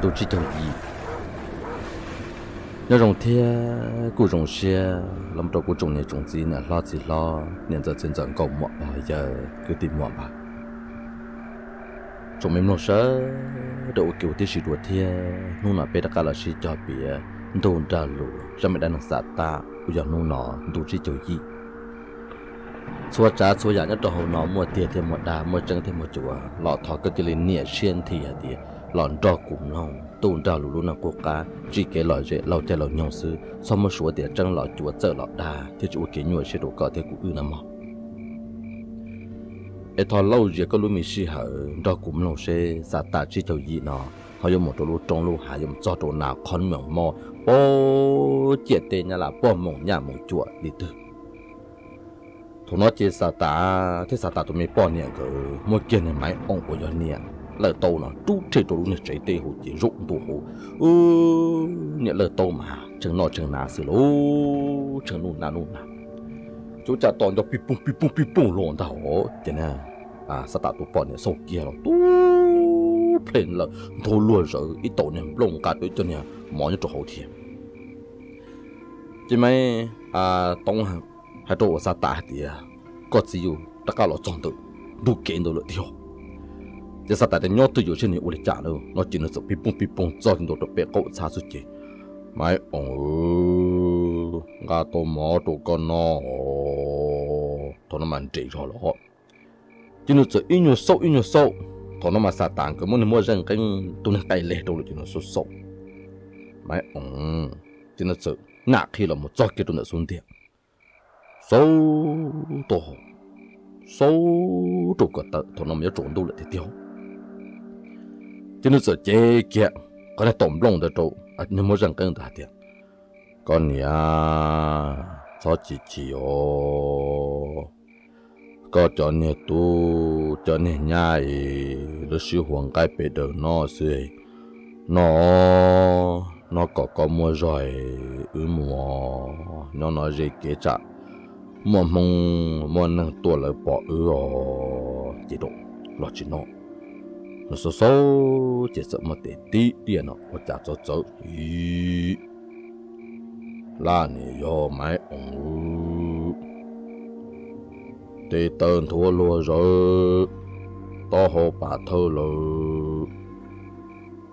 都知道伊。那种天，各种些，那么多各种的种子呢，拉子拉，人在真正搞么吧，也个点么吧。trong mấy năm sau đầu kiểu tiết sĩ đua thia nô nà bê đặc là sĩ cho bia đồ đà lù ra mẹ đàn xã ta bây giờ nô nọ đồ sĩ cho gì xua trả xua giả nhất đồ hồ nọ mua tiền thì mua đà mua chân thì mua chùa lọ thọ cái tiền liền nhẹ xuyên thì à lọn trò cùng lòng tôn trào lũ lũ nào quốc cá chỉ cái lọ dễ lâu theo lọ nhau sư. Sau một số tiền chân lọ chùa chợ lọ đà, thì chùa kế nhuộm sẽ đổ có theo cũng ư nằm mò. Ai thọ lâu dễ có lũ mì xì hở trò cùng lòng sẽ giả tạ chỉ thầu gì nó họ dùng một chỗ lũ trong lũ hạ dùng cho chỗ nào con mèo mò. Bố chết tên nhà là bố mộng nhà mộng chùa, đi từ thằng nó chỉ sa ta thế sa ta tụi mình bỏ nhẹ cái một kiện này máy ông của giờ nhẹ lỡ tàu nó trú trời tàu nó chạy tê hồ chỉ rụng tù hồ ừ niệm lỡ tàu mà chừng nó chừng nào xử lô chừng nụ nào nụ nào chú cha toàn cho pi bung pi bung pi bung luôn đâu thế nè à sa ta tụi bỏ này sâu kia nó tu phèn là thô luôn rồi ít tàu này lông cả đối cho nè mỏ như chỗ hồ thiệt. Chỉ mấy à tông hàng hai đồ sa tạ thì có gì u tất cả là trong được, đủ kiến đồ lợi thiếu giờ sao tại đây nhốt tôi dùng trên này uli trả luôn, nó chỉ nó sụp pipong pipong cho cái đồ đồ bé cậu xa suốt chứ, mày ông gà tô mỏ đồ con nó thôi nó mặn trị rồi đó chỉ nó chỉ ít nhiều sâu ít nhiều sâu thôi nó mà sa tàn cái muốn mua rằng cái tôi nó tay lệ đâu là chỉ nó sâu sâu mày ông chỉ nó chỉ nã khi là một cho cái tôi nó xuống tiền sâu tổ sâu trụ cái tờ thôi nó mới trốn đâu lại thì tiêu chứ nó sợ chế kia có thể tổng lông được chỗ à nhưng mà rằng cần đã tiền con nhà sao chỉ chỉ ô có cho nên tu cho nên nhà nó sử dụng cái bề đầu nó sẽ nó nó có có mua rồi ứ mua nó nói gì kế trả mua mong mua năng tua lại bỏ ư chỉ chế độ lo chỉ nó nó số số chỉ sợ một tí tí tiền à nó, có trả cho cháu ý. Là nè yo máy ông để tơn thua lùa rồi to hồ bà thơ lờ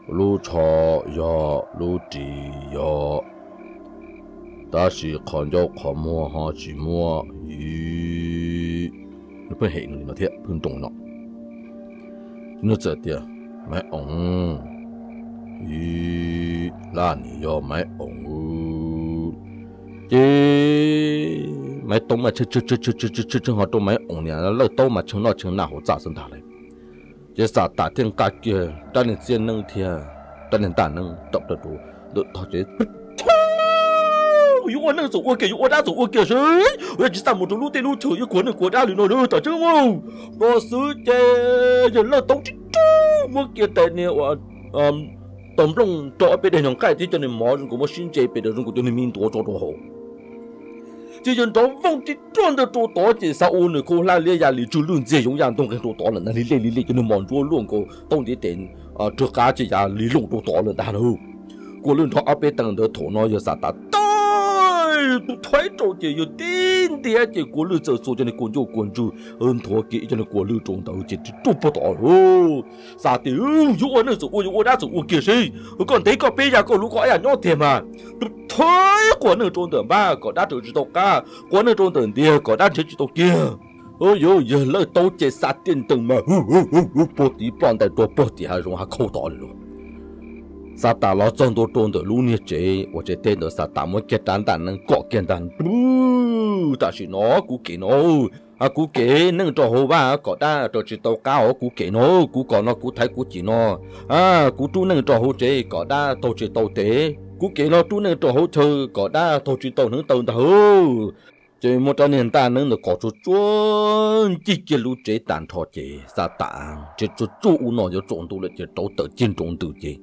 lu cho yo lu chỉ yo ta chỉ còn cho còn mua họ chỉ mua. Ý. Nó phải hệ nó thiệt phương trọng nó. 你坐着，买红。咦，那你要买红？咦，买东买吃吃吃吃吃吃吃，正好都买红了。那老东买成那成那好咋生他嘞？这啥打电价格？打电只能听，打电大能得不得多？都他这。yo na so wo ke yo da so wo ke so wo ji sa mo lu te lu chu yo ko na ko da lu no lu ta chu mo bo su che yo lo tong chi chu mo ke te ne wa um bên đây nhóm cái thì cho nên mọi người cũng muốn xin chế bên đây cũng mình tổ cho tổ hộ chỉ cần đó vong chỉ tròn được tổ tổ chỉ sao ôn được cô la lia nhà lý chú luôn dễ dùng dạng đông cái tổ tổ là nên lý lý lý cho nên mọi luôn cô tông chỉ đến à trước cá chỉ nhà lý luôn tổ tổ là đàn hưu cô luôn thọ ở bên tầng được thổ nói giờ sao ta 都太早点有点点的过日子，昨天的公交滚住，很多给一家的过路中头简直做不到哦。啥的哦，有我那走，我有我那走，我给谁？我讲这个别家过路过，哎呀，要得嘛，都太过那中的嘛，搞那都知道干，过那中头的搞那才知道干。哦哟哟，那都接啥电灯嘛？哦，哦，哦，哦，不地不在，多不地还容易扣到了。sa ta lo trong đồ trộn đồ lũ nhiệt chế và chế tên đồ sa ta mới kết đàn đàn nâng cọ kiện đàn bú ta chỉ nó cú kể nó à cú kể nâng trò hồ ba cọ ta trò chỉ tàu cao cú kể nó cú cọ nó cú thấy cú chỉ nó à cú chú nâng trò hồ chế cọ ta tàu chỉ tàu tế cú kể nó chú nâng trò hồ chơi cọ ta tàu chỉ tàu nâng tàu tàu chế một trăm nền ta nâng được cọ chú chuôn chỉ chế lũ chế đàn thọ chế sa ta chế chú u nó cho trộn đồ là chế tàu tự chiến trộn tự chế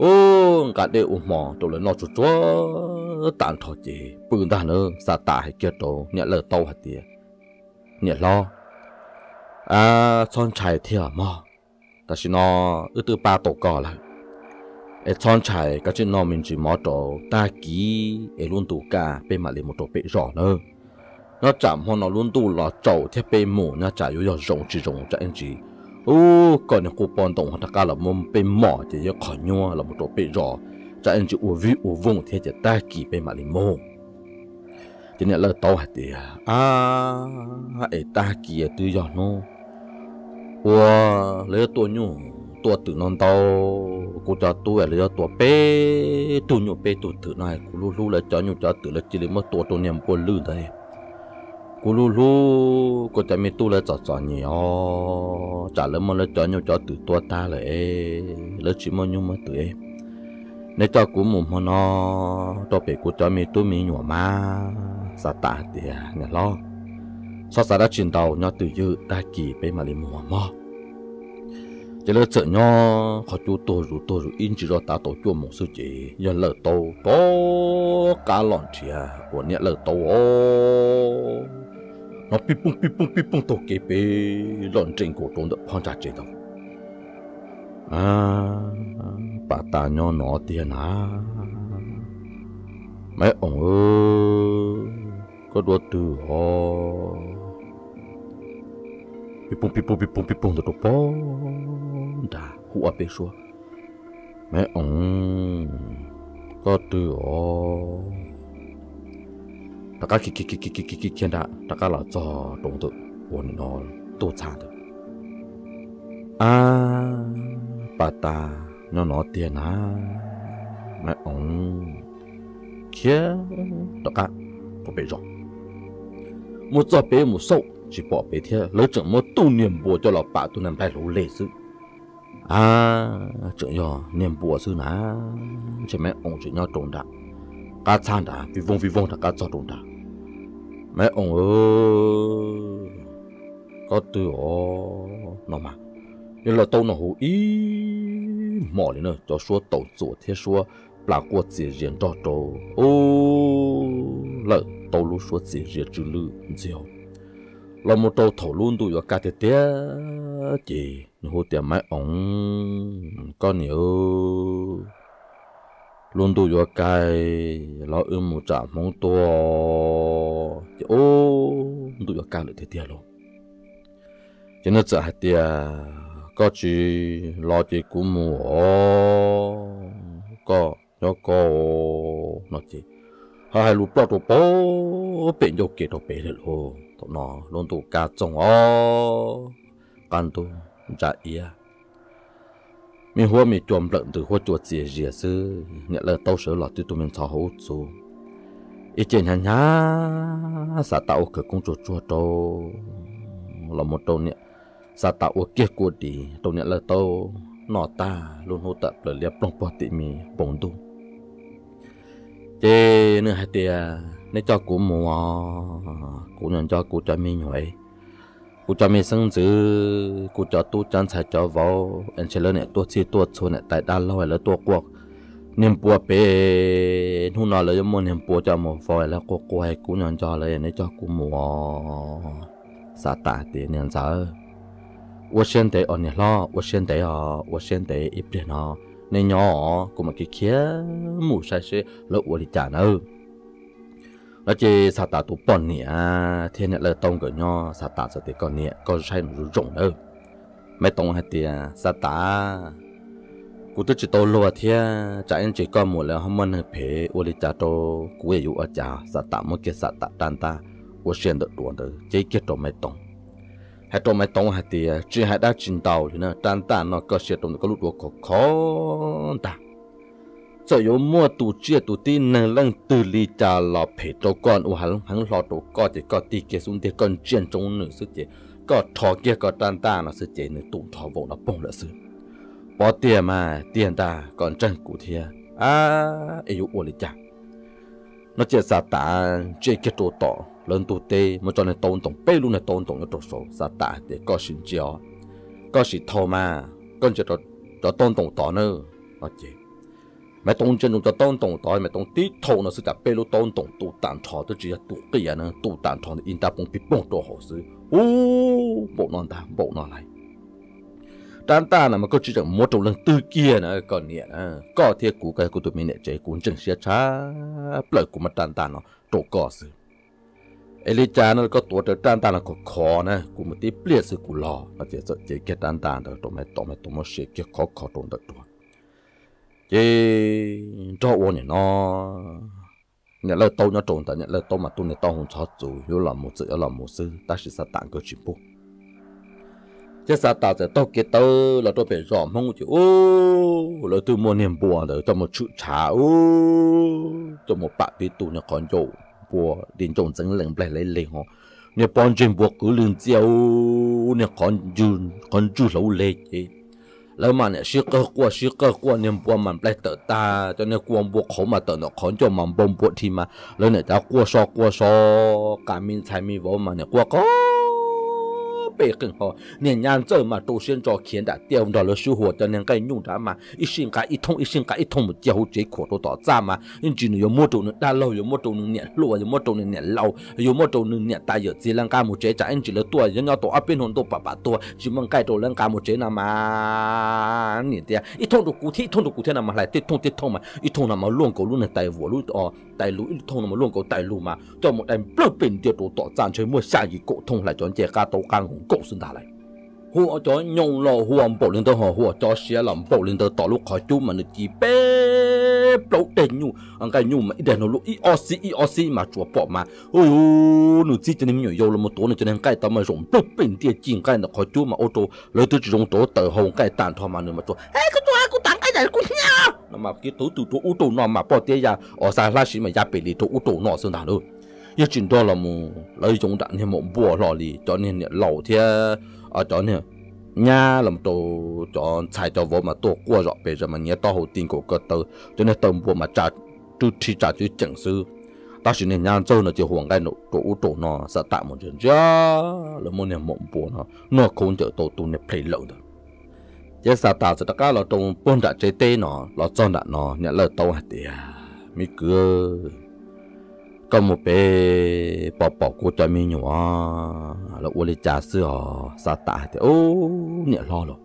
ô cả đê u mò tụ lên nó chút chúa tàn thọ chế, bưng ta nữa sa tà hay kia tổ nhẹ lờ tàu hạt tìa nhẹ lo à son chài thiệt mò ta chỉ nó ư tư ba tổ cỏ lại e chọn chài cái chuyện nó mình chỉ mò tổ ta ký e luôn tụ cả bên mà liền một tổ bệ rõ nữa nó chạm hoa nó luôn tụ lò trầu theo bên mù nó chạy yếu yếu rộng chỉ rộng cho anh chị ô còn những cô bọn tổng hoặc là là mồm bê mỏ thì yếu khỏi nhua là một chỗ bê rõ cho anh chị u vi u vùng thế thì ta kỳ bê mà đi mù thì nè là tao hạt thì à ấy ta kỳ tư gió nó wow lấy tôi nhu tôi tự non tao cô cho tôi lấy tôi bê tôi nhu bê tôi tự này cô lu lu lấy cho nhu cho tự lấy chỉ lấy mất tôi tôi niệm buồn lư đây cú lu lu, cô mi tu lấy chọn chọn nhiều trả lời mà lấy chọn nhiều cho từ tua ta lại lấy chỉ mà nhung mà từ em nếu cho cú mồm mà nó, cho bé cú cho mi tu mi nhỏ mà sa ta thì à, nghe lo. Sao sa đã chuyển đầu nhau từ dư ta kỳ bé mà đi mua mà chỉ là sợ nhau họ chú tổ rồi tổ rồi in chỉ rồi ta tổ chúa một sự chỉ. Giờ lỡ tổ to cá lòn chia à, của nhẹ lỡ tổ nó pi pung pi pung pi pung tổ kế bê lòn trên cổ trốn được phong trả chế đâu à bà ta nhỏ nó tiền à. Mấy ông ơi, có đua từ họ pi pung pi pung pi pung pi pung được bó. Đã hụa bê xua. Mấy ông, có từ họ taka ki ki ki ki ki ki ki kiên đã taka là cho đồ tự ổn nó tổ cha được à bà ta nó nó tiền à mẹ ông kia taka có bị rồi một giờ bé một sâu chỉ bỏ bé thế lấy chừng một tu niệm bùa cho lọ bà tu nằm phải lũ lệ sự à chuyện nhỏ niệm bùa sư ná chỉ mẹ ông chuyện nhỏ trộn đã cá chan đã vì vong vì vong đã cá cho trộn đã mấy ông ơi, có từ ó nó mà. Nhưng là tàu nó hữu ý mỏ lên nữa cho số tàu chỗ thế số là của chỉ riêng cho trâu ô lợ tàu lúc số chỉ riêng chữ lư nhiều là một tàu thổ luôn tụi vào cả thế thế chỉ hữu tiền mấy ông. Con nhiều luôn tu yo cái lo ưm một trạm mong to. Ô tu yo cái lại thế tiền luôn. Cho nên trả hạt tiền có chỉ lo chỉ cú mù có, cho có, nó chỉ hai hai lúc đó đồ bố bệnh vô kia đồ bể được luôn. Tụi nó luôn tu cá trồng ô căn tu trả ý à mình hoa mình chôm lợn từ hoa chuột dìa dìa sư nhận lời tao sợ lọt từ tụi mình thọ hậu số ý chuyện nhà nhá sa tạo cửa công chuột chuột đâu là một đâu nhẹ sa tạo kia của đi đâu nè là tao nọ ta luôn hỗ tập lời liệp lòng bỏ tị mi bổng tu chê nữa hai tia nếu cho cụ mùa cụ nhận cho cụ cho mi nhồi cụ cho mình sinh dữ cụ cho tu chân才 cho vào anh chỉ lớn này tu chi tu chu này tại đa lâu là tu quốc niệm bùa bê nu nào là muốn niệm bùa cho một vài là cô cô hay cụ nhận cho là này cho cụ mua sa ta tiền nhận giờ 我现在哦你了，我现在哦，我现在一边哦，你nhỏ cũng mà cái kia mù sai sai lỡ我đi trả nữa Nó chỉ sa tạ tụ bọn nè thiên là tông của nho sa tạ sát tế con nè có sai nó rụng đâu mấy tông hay tiền sa tạ cú tôi chỉ tô lo thiên trả anh chỉ có một là hôm nay phế, ô li cha tô cú ấy ở cha sa tạ mới cái sa tạ tan ta ô xuyên được đuổi được chỉ cái tô mấy tông hay tô mấy tông hay tiền chỉ hay đã chín tàu thì nè, tan ta nó có xuyên tông có lúc được khó khó ta cho yếu mua tụ chia tụ tin nâng lăng từ lì trà lò phê cho con u hắn hắn lò tụ có chỉ có tí kia xuống thì con chuyện trong nữ sư chế có thọ kia có tan ta nó sư chế nữ tụ thọ vô nó bông là sư bỏ tiền mà tiền ta còn chân cụ thia à yếu u lì trà nó chỉ sa tạ chỉ cái tụ tọ lớn tụ tê mà cho nên tôn tổng bê luôn là tôn tổng nó tụ sổ sa tạ để có xin chiếu có xin thọ mà con chỉ cho cho tôn tổng tọ nữa nó chỉ mẹ tông chân dùng cho tông tông tỏi mẹ tông tí thầu nó sẽ chặt bê lô tông tông tụ tàn thọ tôi chỉ là tụ cái gì nữa tụ tàn thọ in ta bông bị bông đồ hồ sư ô bộ non ta bộ non này tan ta là mà có chỉ chẳng một trong lần tư kia nữa còn nhẹ có thiệt cú cái của tụi mình nhẹ chế cũng chẳng sẽ trả lời của mặt tan ta nó tổ có sự ấy lý cha nó có tổ được tan ta là có khó nè cũng một tí bịa sự của lò mà chỉ sợ chỉ cái tan ta được tụi mày tụi mày tụi mày sẽ cái khó khó tụi được tụi chế cho ô nhỉ nó nhà lơ tàu nó trộn tại nhà lơ tàu mà tôi này tàu hồn chó chủ hiểu là một sự là một sự. Ta sẽ sa tạng cơ chỉ bộ chứ sa tạng sẽ tàu kia tàu là tôi phải rõ mong chứ ô là tôi mua niềm bùa để cho một chút trà ô, cho một bạn bị tụ nhà còn dầu bùa đến trộn dẫn lên lại lấy lên họ. Nhà bọn trên bùa cứ lương chiếu nhà còn dư còn dư lâu lệ chứ แล้วมันเนี่ยชื่อก็กลัวชื่อก็กลัวเนี่ยบัวมันแปลเตอตาจนเนี่ยกลัวบวกเขามาเตอเนาะขอนจนมันบ่มปวดทีมาแล้วเนี่ยจะกลัวซอกลัวซอการมีใช้มีว่มันเนี่ยกลัวก็ 被更好，年年走嘛，都先找钱的，掉到了收获的那个用的嘛，一心干一通一心干一通嘛，结后这苦都到咋嘛？你只能有么种能打老，有么种能年老，有么种能年老，有么种能年大有质量干么这咋？你只能多人要多啊，变红多爸爸多，只门盖多人干么这那嘛？你的一通都古天，一通都古天那么来，一通一通嘛，一通那么乱搞乱的带我路哦，tài lũ thông mà luôn có tài lũ mà cho một em bơ bình tiệt đồ tọt giàn chơi mua xa gì cổ thông lại chọn chè ca tàu càng cũng cổ xin ta lại hùa cho nhông lò hùa bộ lên tơ hò hùa cho xe làm bộ lên tơ tỏ lúc khỏi chú mà nó chỉ bé bấu tên nhu anh cái nhu mà ít nó lúc ít oxy ít oxy mà chùa bỏ mà ôi ô nó chỉ cho nên nhiều dầu là một tổ này cho nên cái tao mà rộng bơ bình tiệt chìm cái nó khỏi chú mà ô tô lấy tôi chỉ rộng tổ tờ hồng cái tàn thò mà nữa mà chùa ai cái tôi cái cũng cái cũng nha nó mà cái tổ tụ tổ u tổ nó mà bỏ tiền ra, ở xa là gì mà ra bể đi tổ u tổ nó sơn đàn luôn giờ chuyển đó là mù lấy chúng đạn thì một bộ lò đi cho nên lẩu thế ở cho nên nhà làm tổ cho chạy cho vô mà tổ qua rõ bây giờ mà nhớ to hồ tiền của cơ tơ. Cho nên tầm bộ mà trả tu thì trả chứ chẳng sư. Ta chỉ nên nhàn châu nó chỉ hoàng cái nó tổ tổ nó sẽ tạo một chuyện. Chứ là một niềm một bộ nó nó không chở tổ tu này play lậu được giờ sao ta sẽ tất lo trong bốn đại chế tê nó lo cho đại nó nhận lời tàu hạt tiền mi cứ có một bé bỏ bỏ cô cho mi nhỏ. Là uống lê trà sữa, sa tạ thì ô nhận lo rồi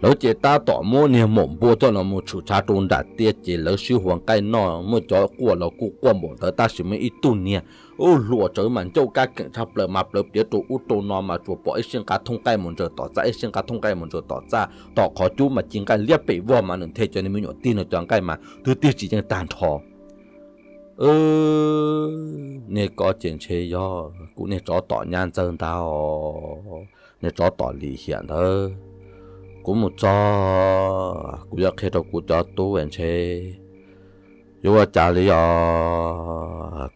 lỡ chỉ ta tỏ mua nè mộng bùa cho nó một chủ cha trốn đã tiết chỉ lỡ siêu hoàng cái nó mua cho của nó cụ qua một tới ta chỉ mới ít tu nè ô lụa trời mà châu ca kiện chắp lỡ mập lỡ tiếc tụ út tụ nó mà chùa bỏ ít sinh cá thông cây một giờ tỏ ra ít sinh cá thông cây một giờ tỏ ra tỏ khó chú mà chính cái liếc bị vò mà đừng thế cho nên mới nhỏ tin ở trong cây mà thứ tiết chỉ chẳng tàn thò, ơ, nè có chuyện chơi do cũng nè chó tỏ nhan chân tao nè chó tỏ lì hiện thôi cú một cho cú giờ khi đầu cú cho tu anh chế yêu à cha lý à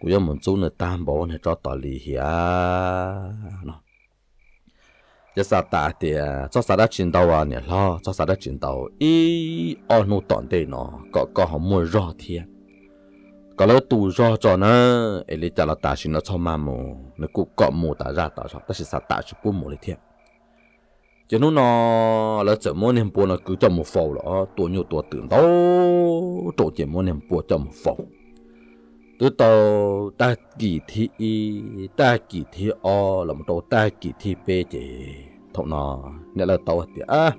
cú giờ muốn chú nữa tam bảo này cho tỏ lý hia nó giờ sao ta thì, cho sao đã chiến đấu à nè, lo, cho sao đã chiến đấu. Ý ở nô tận đây nó, có có họ mua rõ thiệt. Có lẽ tù rõ cho nó, ấy lý cha là ta xin nó cho mà mù. Nó cũng có mù ta ra ta cho ta sẽ sao ta cho cũng mù lý thiệt cho nó nó là chợ mua niệm bùa nó cứ cho một phẩu đó. Tuổi nhiều tuổi tưởng đó chỗ chỉ mua niệm bùa cho một phẩu. Từ tàu ta kỳ thi y, ta kỳ thi o, là một tàu ta kỳ thi p chỉ thọ nó nghĩa là tàu thì à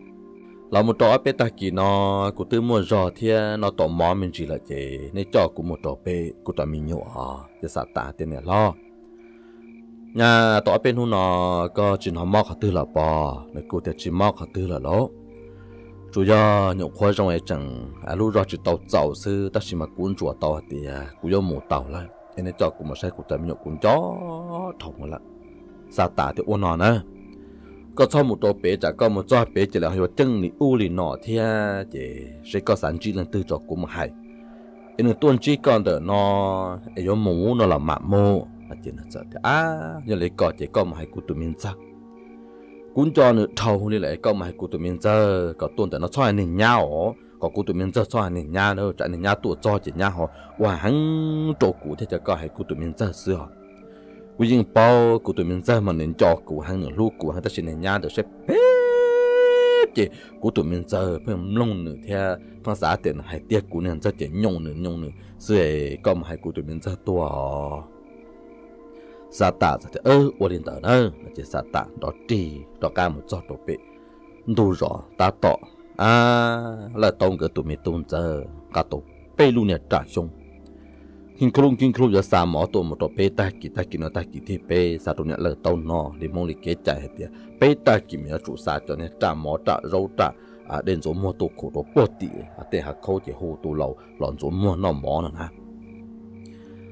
là một trò p ta kỳ nó của tư mua giò thì nó tỏ mỏ mình chỉ là chế nên cho của một trò p, của tụi mình nhỏ à để sao ta tên này lo nhà tỏ bên hôn nó có chỉ nó mọc hạt là bò. Nên cụ thì chỉ mọc hạt là lỗ. Chủ yếu nhổ khoai trong ấy chẳng à lúc đó chỉ tàu tàu sư ta chỉ mà cuốn chùa tàu thì à, cũng do mù tàu lại. Nên cho cụ một sai cụ tụi nhậu nhổ cuốn chó thòng lại. Sao ta thì ôn nó nữa có cho một tổ bé chả có một cho bé chỉ là hiểu chân lý u lý nọ thì à, chỉ sẽ có sản chỉ lần tư cho cũng hay. Nên tuần chỉ còn đỡ nó ấy mù, nó là mạ mô à chỉ là sợ thì à nhưng lấy có chỉ có mà hay cụ tụi mình chắc cũng cho nữa thầu như lại có mà hay cụ tụi mình giờ có tuần để nó cho anh nhau có cụ tụi mình giờ cho nền nhà nữa cho nền nhà tuổi cho chỉ nhà họ và hắn chỗ cụ thì cho có hai cụ tụi mình giờ xưa. Quy trình bao của tụi mình ra mà nền cho của hàng nửa lúc của hàng ta chỉ nền nhà được sẽ bé chị của tụi mình ra phải lông nửa theo phong xã tiền hay tiết của nên ra chỉ nhung nửa nhung nửa rồi có mà hay của tụi mình ra tua sa tạ thì, ơ ô liên tờ nữa là chỉ sa tạ đó đi đó ca một giọt đồ bị đủ rõ, ta tọ à là tông cái tụi mình tôn giờ cả tụ bê luôn nè, trả xong hình khung kinh khung giờ sa mỏ tụ một tổ bê, ta kỳ ta kỳ nó ta kỳ thì bê. Sa tụ nè lỡ tàu nọ để mong lịch kế chạy hết tiệt bê, ta kỳ mình chủ sa cho nè trả mỏ, trả rau trả à đến chỗ mua tụ khổ đồ bớt tiệt à để hạt khâu chỉ hồ tụ lầu lòn chỗ mua nó mỏ nữa ha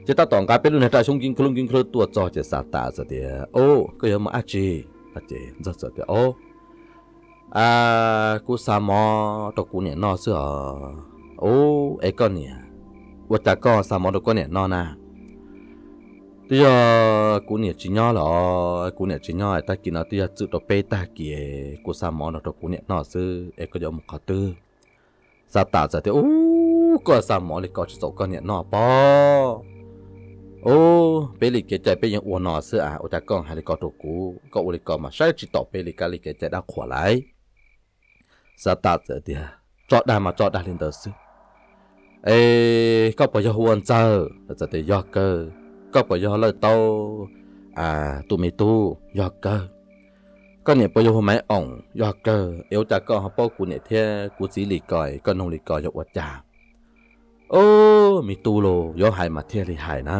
จะตาตองกาเป็นลุนให้ตาชงกินคลุงกินคลือตัวจอจะสาตาสเดียโอ้ก็ยังมาอาจีอาจีจะสเดียโอ้อากูสามอตกูเนี่ยนอเสือโอ้ไอ้ก้อนเนี่ยวัตก็สามอตกูเนี่ยนอนาตียกูเนี่ยจีนอหรอกูเนี่ยจีนอไอ้ตากินอ่ะตียจุดตัวเปตาเกียกูสามอตกูเนี่ยนอซื้อไอ้ก็ยังมาขอตื้อสาตาสเดียโอ้ก็สามอเลยก็จะสกเนี่ยนอปอ โอ้เปลิกเกจไปยังอวนอเสืออาอุจาก้องฮาลิกอตกูก็อุลิกอมาใช้จิตต่อเปลิกาลิกใจได้ขวาไหลสตาร์ทเดียจอดได้มาจอดได้เล่นเตอร์ซึเอ้ก็ปอยฮวนเจอจะเตยยอกเกอร์ก็ปอยเลยโตอ่าตูมีตู้ยอกเกอร์ก็เนี่ยปอยหัวไม้อ่องยอกเกอร์เอวจากก็ฮับป้อกูเนี่ยเท่กูสีหลีก่อยก็นงหลีก่อยยกวัดจ่าโอ้มีตู้โลยอหายมาเทียลิหายนะ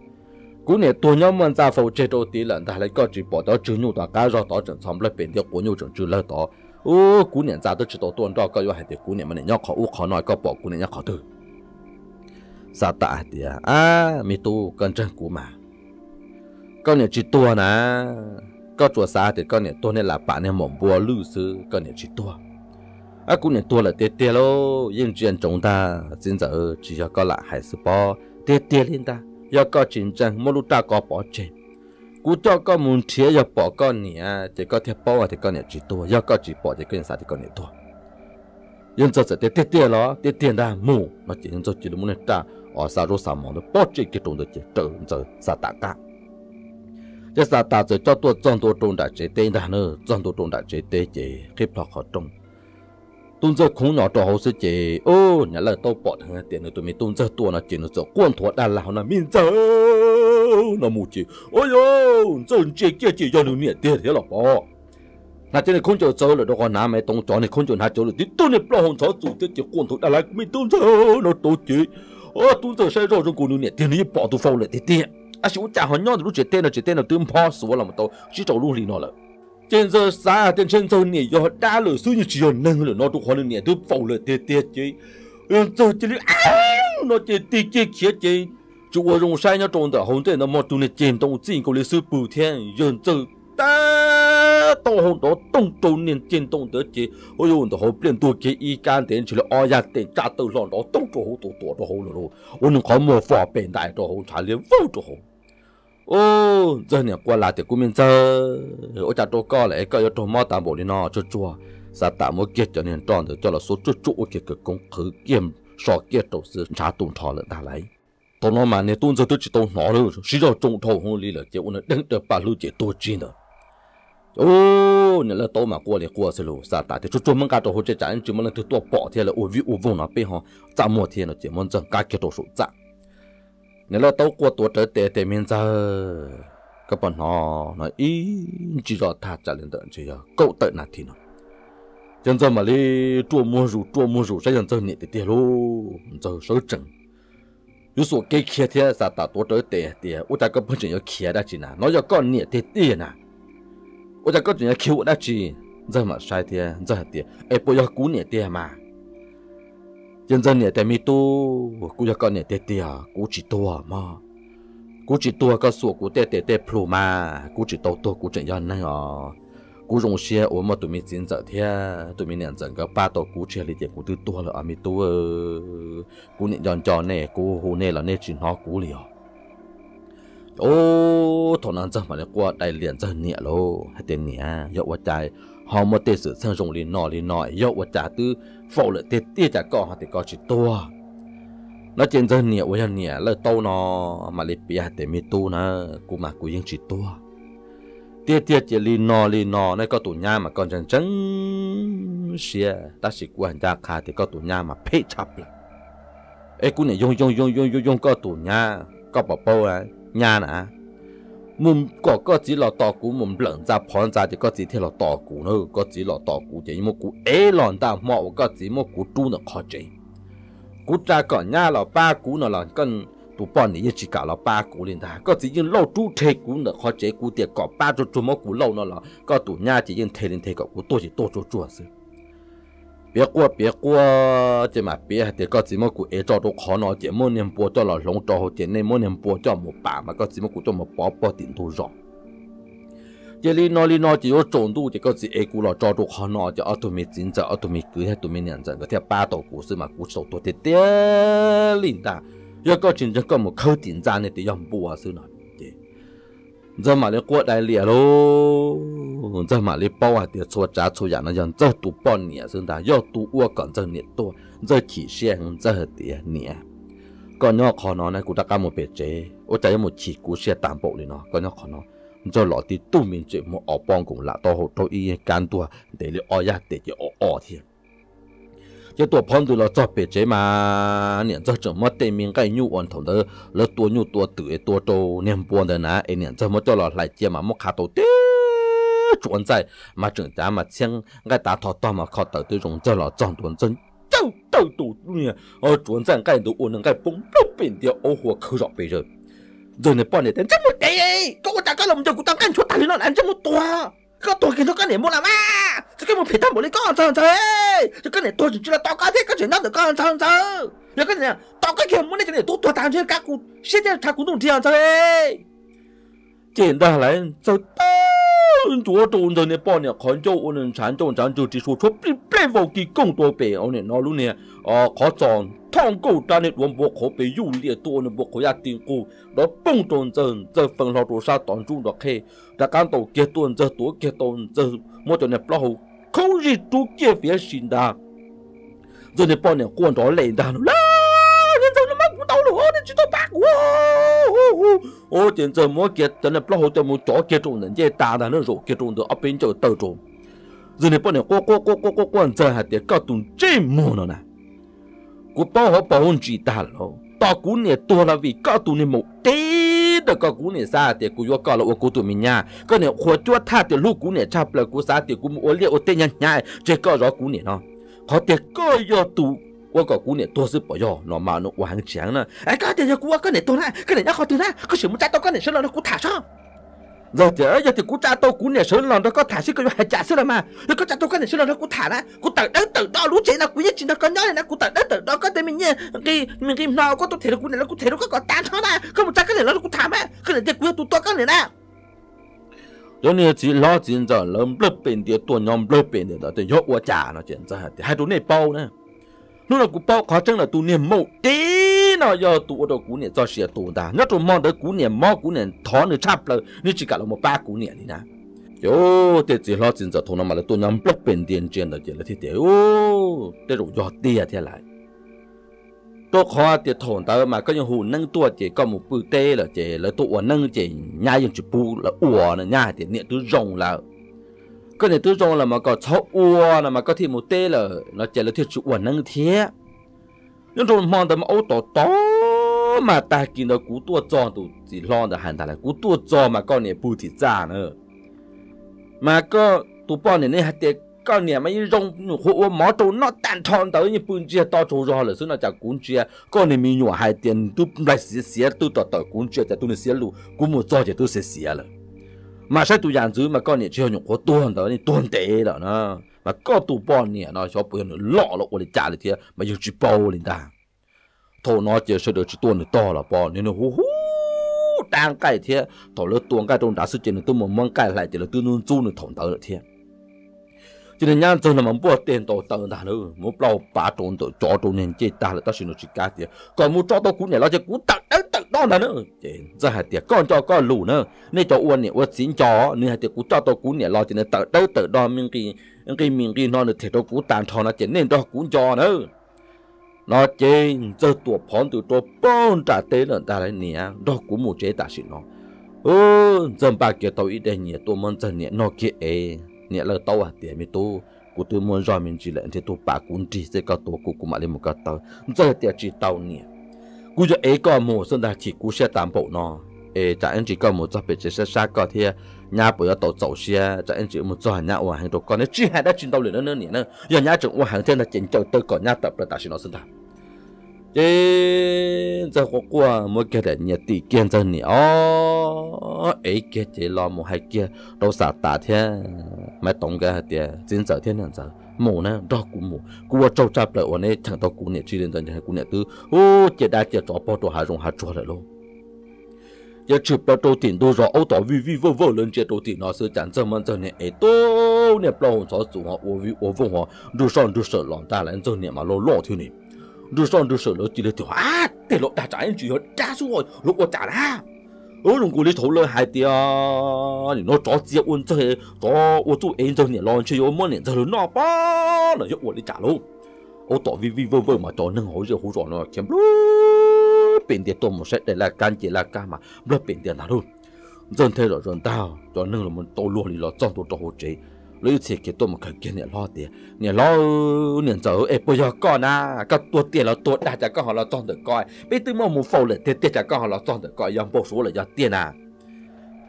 cú này tôi nhớ mình ra phổ chế độ tí lần ta lấy có chỉ bỏ đó chứ nhu ta cá do đó chẳng xong, lấy biển tiêu của nhu chẳng chứ lấy đó. Ô cú này ra đó chỉ đó tuần đó cái yêu hay cú này mình nhớ khó u khó nói cái bỏ cú này nhớ khó từ sa dạ tạ thì à. à mi tu cần chân cú mà. Con này chỉ tua nè con chùa xa thì con này tua này là bạn này mỏng bùa lưu sư con này chỉ tua. À cú này tua là tê tê lô nhưng chuyện chúng ta, xin giờ chỉ cho con là hai sư bao tê tê lên ta. 要高竞争，莫路大高保证。cú cho con muốn chia giờ bỏ con nè thì có thể bỏ thì con nè chỉ tua giờ có chỉ bỏ thì con sao thì con nè tua nhưng giờ sẽ tiết tiết tiết đó tiết tiền ra mù nó chỉ nên cho chỉ muốn ta ở sao rồi sao mong được bỏ chỉ cái trung được chỉ trở giờ sao tạ cả giờ sao tạ giờ cho tua trong tua trung đã chế tên ra nữa trong tua trung đã chế tên chế khi bỏ khó trung Tôn giờ không nhỏ trò hậu sẽ chế ô nhà là tôi bỏ thằng tiền nữa tụi mình tôn giờ tua nó chỉ nó giờ quan thua đà lão nó miên giờ nó mù chị ôi yo chân chế kia chế cho nó miệng tiền thế là bỏ nà trên này không cho chơi là đâu còn nam mấy tông chó này không cho na chơi là tí tôi này bỏ hồn chó chủ thế chỉ quan thua đà lão mình tôn giờ nó tổ chế, ô tôn giờ sai rồi trong cổ nó miệng tiền này bỏ tôi phong lại tiền à chú cha họ nhau lúc chế tên là chế tên là tương phò số là một tàu chỉ trâu lùi lì nó là trên giờ xa, trên chân sau này do đã lửa suy như chỉ nâng lửa nó tụ khó này tôi phâu lửa tiệt tiệt chứ giờ chỉ nó chỉ tiệt tiệt khía chứ chú ở trong sai nhau trong đó hồn tên nó một tụ này chém đông xin có lịch sử bù thiên. Dân giờ ta, tao hồn đó đông đông niên chém đông đó chứ ôi yo đó hồn biến tuổi kia, y can đến chỉ là ai ya đến trả tàu lòng đó đông cho hồn tổ tổ đó hồn rồi. Ôi, nó có một phò đại đó hồn trả liền vô cho hồn ô giờ này qua là thì cũng mình giờ ở cha tôi có lại có cho mò tạm bộ đi nó cho chua sa tạm một kia cho nên tròn rồi cho là số chút chút kia cực công khử kiểm so kia đầu sư trả tung thọ lại ta lấy. Tôi nói mà này tuân giờ tôi chỉ tôi nói rồi chỉ cho trung thầu không lý là chỉ ông đứng được ba lưu chỉ tôi chi nữa. Ô này là tôi mà qua này qua sẽ luôn sa ta thì cho mình cả đồ hỗ trợ trả, anh chỉ mình là thứ tôi bỏ thì là ô vi ô vong nó bên họ. Dạ trả mua thì nó chỉ mình chẳng cả cái đồ số trả nếu là tàu của tổ trở tệ tệ miền giờ các bạn họ nói ý chỉ rõ thà trả lên tận chỉ cậu tận là thì nó. Dân dân mà đi chua mua rủ chua mua rủ sẽ dân dân nhẹ tiền luôn dân sớ chừng yếu số cái kia thì sao ta tổ trở tệ tệ u ta có bao nhiêu kia đã chỉ nà. Nó cho con nhẹ tệ tệ nà. U ta có bao nhiêu kia đã chỉ. Giờ mà sai tiền giờ tiền, ai bao giờ cú nhẹ tiền mà. dân dân này tại mi tu cú cho con này tê tê cú chỉ tua mà cú chỉ tua cái số cú tê tê tê plu mà cú chỉ tàu tua cú chỉ dân này à cú dùng xe ở mà tụi mình chính giờ thế tụi mình nhận dẫn cái ba tàu cú chơi lý tiền cú tư tua là mi tu cú nhận dân cho này cú hồ này là này chỉ nó cú liền ô thằngนั้นจะมาเรียกว่าได้เรียนจะเนี่ยโลให้เต็มเนี่ยยกว่าใจ họ một tê sự sang rồng liền nọ liền nọ yêu và trả tư phẫu lợi tê tê trả cọ họ thì có chỉ tua nó trên dân nhẹ với nhẹ là tàu nó mà lấy bia để mi tu nó cũng mà cũng yên chỉ tua tia tia chỉ liền nọ liền nọ này có tụ nhà mà còn chân chân xia ta chỉ quan ra khá thì có tụ nhà mà phê chập là ê cũng này dùng dùng dùng dùng dùng dùng có tụ nhà có bảo bao à nhà nè mùng có có chỉ là tỏ cũ mùng lợn ra phòn ra thì có chỉ theo là tỏ cũ nữa có chỉ là tỏ cũ chỉ một cũ ế lòn ta mọ có chỉ một cũ tu nó khó chơi cũ cha có nhà là ba cũ nó là con tụ bọn này chỉ cả là ba cũ liền ta có chỉ những lâu tu thế cũ nó khó chế cũ tiệt có ba chỗ chỗ một cũ lâu nó là có tụ nhà chỉ những thế liền thế có cũ tôi chỉ tôi chỗ chỗ sự 别过别过，这嘛别的个怎么古一早都可能这么年播叫了龙照后，这那么年播叫没办嘛，个怎么古叫没包包顶头上。这里那里那只有中度，这个是 A 股了，照住可能就奥多米金子，奥多米狗，奥多米两子，个条八道股市嘛，股手多点点领导，要个真正个么扣顶站的得要播啊，是哪 ？giờ mà lấy quất đại lìa lô giờ mà lấy bao à tiền chua trả chua nhà nó dần giờ tụ bao nhẹ xương ta do tụ ua còn giờ nhẹ to giờ chỉ xem giờ tiệt nhẹ còn nhóc khó nó này cũng đã cả một bề chế ô chạy một chỉ cú xe tạm bộ đi nó còn nhóc khó nó giờ lọ thì tu mình chỉ một ở bong cũng là to hộ tôi y can tua để lấy ở nhà để cho ở ở thiệt cái tuổi phong từ là cho bề chế mà niệm cho chồng mất tên mình cái nhu ổn thống đó là tuổi nhu tuổi tuổi tuổi trâu niệm buồn đó nè em niệm cho mất cho là lại chia mà mất khá tổ tế chuẩn 在 mà trưởng giá mà chiang cái ta thọ to mà khó tới tới dùng cho là chọn tuần chân châu châu tụ nè ở chuẩn 在 cái đồ ổn cái bông bông bên địa ô hoa khơi rõ bây giờ rồi này bọn này tên chắc một cái có cái cái lòng cho của tăng cái chỗ tài nó ăn chắc một tua cái tua kia nó cái này mua làm à cái một phải tao một cái con sao sao cho cái này tôi chỉ là tao cái thế cái chuyện nó được con sao sao ya cái này tao cái kia muốn cái này tôi tôi tao chơi các cụ现在他古董这样子 简单来就做中的呢，把呢看着我们传统长就只说出比比否给更多倍，我呢那路呢啊可装汤狗但呢我不可被有列多呢不可要定过，那蹦中正这分了多少当中的开，那刚到结顿这多结顿这么着呢不好，口日都结别新的，这呢把呢关着累的啦。知道八股 我见这么给真的不好这么早给中人家打的那肉给中的啊边就得中，人家不能过过过过过过这还得搞动这么了呢？我包好保温最大了喽，大姑娘多了为搞动的冇得的个姑娘啥的，我要搞了我姑度明呀，个呢活捉他的路姑娘差不了姑啥的，姑我列我对人家这搞着姑娘呢，好的个要读。 我个姑娘多是不要，那嘛那顽强呢？哎，个点要姑个你多呢？个人家好多呢？可什么扎到个你身上的姑塔上？rồi thì ở giờ thì cú cha tôi cú nhà sửa lòng đó có thả xí cái hai trả xí là mà nó có cha tôi cái này sửa lòng đó cú thả đó cú tự đó tự đó lú chị là cú nhất chị nó có nhớ này cú tự đó tự đó có thể mình nhé cái mình cái nào có tôi thể cú này nó cú thể nó có còn tan thôi nè không một cha cái này nó cú thả mà cái này thì cú tôi tôi cái này nè cho nên chỉ lo chuyện giờ lớn lớp bên địa tuần nhóm lớp bên địa đó thì nhốt qua trả nó chuyện giờ thì hai đứa này bao nè nó là cú bao khó chân là tụ niệm mẫu. Tí nó giờ tụ ở đó cú niệm cho xìa tụ ta nó trộm mong tới cú niệm mò cú niệm thó nữa, chắp là nó chỉ cả là một ba cú niệm đi nè. Yo thế chỉ lo chuyện giờ thôn nó mà là tụ nhóm block bên tiền chuyện là chuyện là thế thế. Ô thế rồi giờ tia thế lại. Tôi khó thì thôn tao mà có những hù nâng tua chỉ có một bự tê là chỉ là tụ nâng chỉ nhai những chữ bù là ủa là nhai thì niệm tôi rồng là cái này tôi cho là mà có cháu ua là mà có thể một tê là nó chỉ là thiệt chủ ua năng thế nhưng rồi mong tầm mà ô tổ to mà ta kinh nó cú tua cho tụ chỉ lo là hành ta là cú tua cho mà con này bù thì ra nữa mà có tụ bao này này hạt tiệt con này mà rong hộ mỏ tụ nó tàn thon tới như bùn chia to chỗ rồi là xứ nó chả cuốn chia con này mình nhỏ hai tiền tụ lại xía xía tụ tọt tọt cuốn chia chả tụ này xía lu cú một cho chả tụ xía xía rồi mà sai tụi dạng dữ mà con này chưa nhục có tuần đó thì tuần tệ đó nó. Mà có tụ bò này nó cho bây giờ lọ lọ của trả lại thì mà dùng chỉ bao lên ta. Thầu nó chỉ sẽ được chỉ tuần to là bò nên nó hú hú đang cái thế thầu lỡ tuần cái trong đã sự kiện tôi muốn mong cái lại thì là tôi luôn chú nó thổn tới thế cho nên nhang chân là mình mua tiền tổ tờ ta nữa muốn lâu ba trốn tổ cho trốn nên chết ta là ta xin nó chỉ cá tiền. Còn muốn cho tôi cú này nó chỉ cú tận đấy tận đó là nữa giờ hai tiền con cho con lù nữa. Nên cho uôn nè uốn xin cho nên hai tiền cú cho tôi cú này, lo chỉ nên tự đâu tự đó mình cái cái mình cái nó được thì tôi cú tàn thọ nó chỉ nên đó cú cho nữa nó chế giờ tuổi phong từ tôi bón trả tế lần ta lấy nè đó cú một chế ta xin nó. Ô dân ba kia tôi ít đây nhỉ tôi muốn dân nhỉ nó kia ấy nhỉ là tàu à tiền mi tôi cú tôi muốn rồi mình chỉ lại thì tôi bà cũng đi, sẽ có tôi cú cú mà lên một cái tàu. Giờ tiền chỉ tàu nè, cú cho ấy có một sân đại chỉ cú sẽ tạm bộ nó ê cha anh chỉ có một tập chỉ sẽ sát có thì nhà bây giờ tàu tổ xe cha anh chỉ một cho nhà hoàn hành đồ con. Nó chỉ hai đã chiến tàu liền nữa nữa nè, giờ nhà chừng hoàn hành thế là chiến đấu tôi còn nhà tập là ta sĩ nó sinh thành chế giờ có qua mới cái để nhiệt tỷ kiên giờ nhỉ ó, ấy cái chế lo một hai kia, đâu xả tả thế. Mà tổng cái hạt tiền chính giờ thế hàng giờ mù nè đó cũng mù cua trâu chạp lại ổn ấy, chẳng tao cũng nhẹ chỉ đến giờ hay cú nhẹ tư. Ô chế đa chế cho bao đồ hà rong hà chua lại luôn. Giờ chụp bao đồ tiền đồ rõ ô, tỏ vi vi vô vô lên chế đồ tiền nó sẽ chẳng cho mình giờ này ấy tô nè bao hồn cho chủ họ ô, vi, ô, vô họ đủ son đủ sợ lòng ta lại giờ này mà lo lo thiếu này đủ son đủ sợ lo chỉ là tiểu à để lộ đã trả anh chỉ hết trả xuống rồi lúc có trả ra ở ừ, lùng cô đi thấu lời hai tia. Thì nó cho chia ôn cho hệ cho ô chú em cho nhẹ lon chơi ô món nhẹ cho nó ba là giúp ô đi trả luôn. Ô tỏ vi vi vơ vơ mà cho nâng hỏi giờ hú rõ nó kiếm luôn, biển tiền tôm một set để là can chỉ là ca mà lúc biển tiền nào luôn. Dân thế rồi dân tao cho nâng là mình tô luôn thì là trong tổ tổ hồ chế lấy chỉ cái tôi một cái kia nè lo tiền nè lo nè giờ ê, bây giờ con à các tua tiền là tua đại cho họ là trong được coi. Bây từ mà một phẩu là tiền tiền cho họ là trong được coi. Dòng bộ số là giờ tiền à.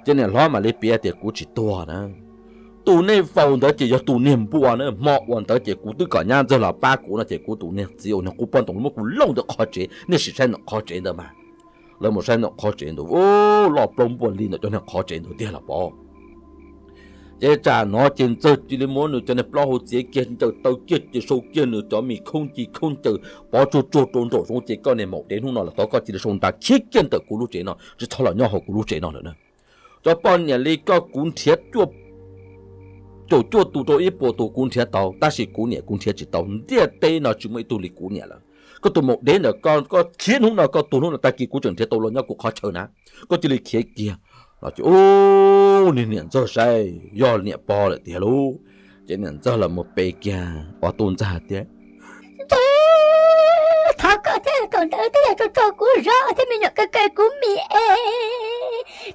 Cho nên lo mà lấy bia tiền cũng chỉ tua nữa tụ nè phẩu đó chỉ cho tụ niệm bùa nữa mọ hoàn đó chỉ cũng tất cả nhà giờ là ba cú là chỉ cũng tụ nè chỉ có nó cũng bận trọng một cũng lông được khó chế nè sự sai nó khó chế được mà. Lấy một sai nó khó chế được ô, lo bông buồn đi nó cho nó khó chế được tiền là bao chế trả nó trên giờ chỉ lấy muốn nữa, cho nên bao hồ chế kiến chờ tàu kia chỉ số kia nữa, cho mình không chỉ không chờ. Bỏ chỗ chỗ trốn chỗ xuống chế con này một đến hôm nào là tao có chỉ là xuống ta chết kiến tự cú lú chế nó chỉ thôi là nhau họ cú lú chế nó nữa cho bọn nhà lấy có cuốn thiết cho chỗ chỗ tụ chỗ ít bộ tụ cuốn thiết tàu ta chỉ cuốn nhà cuốn thiết chỉ tàu địa tây nó chỉ mới tụ lý cuốn nhà là. Có tụ một đến là con có khiến hôm nào có tụ hôm nào ta chỉ cuốn trường thiết tàu lo nhau cũng khó chờ nè có chỉ lấy kia kia nó chú ô nên nhận cho sai, do nhận bò lại tiền luôn chỉ nhận cho là một bề kia ở tôn giả tiền thằng cái thể còn đỡ thế là cho cú rõ thế mình nhận cái cây cú mì ê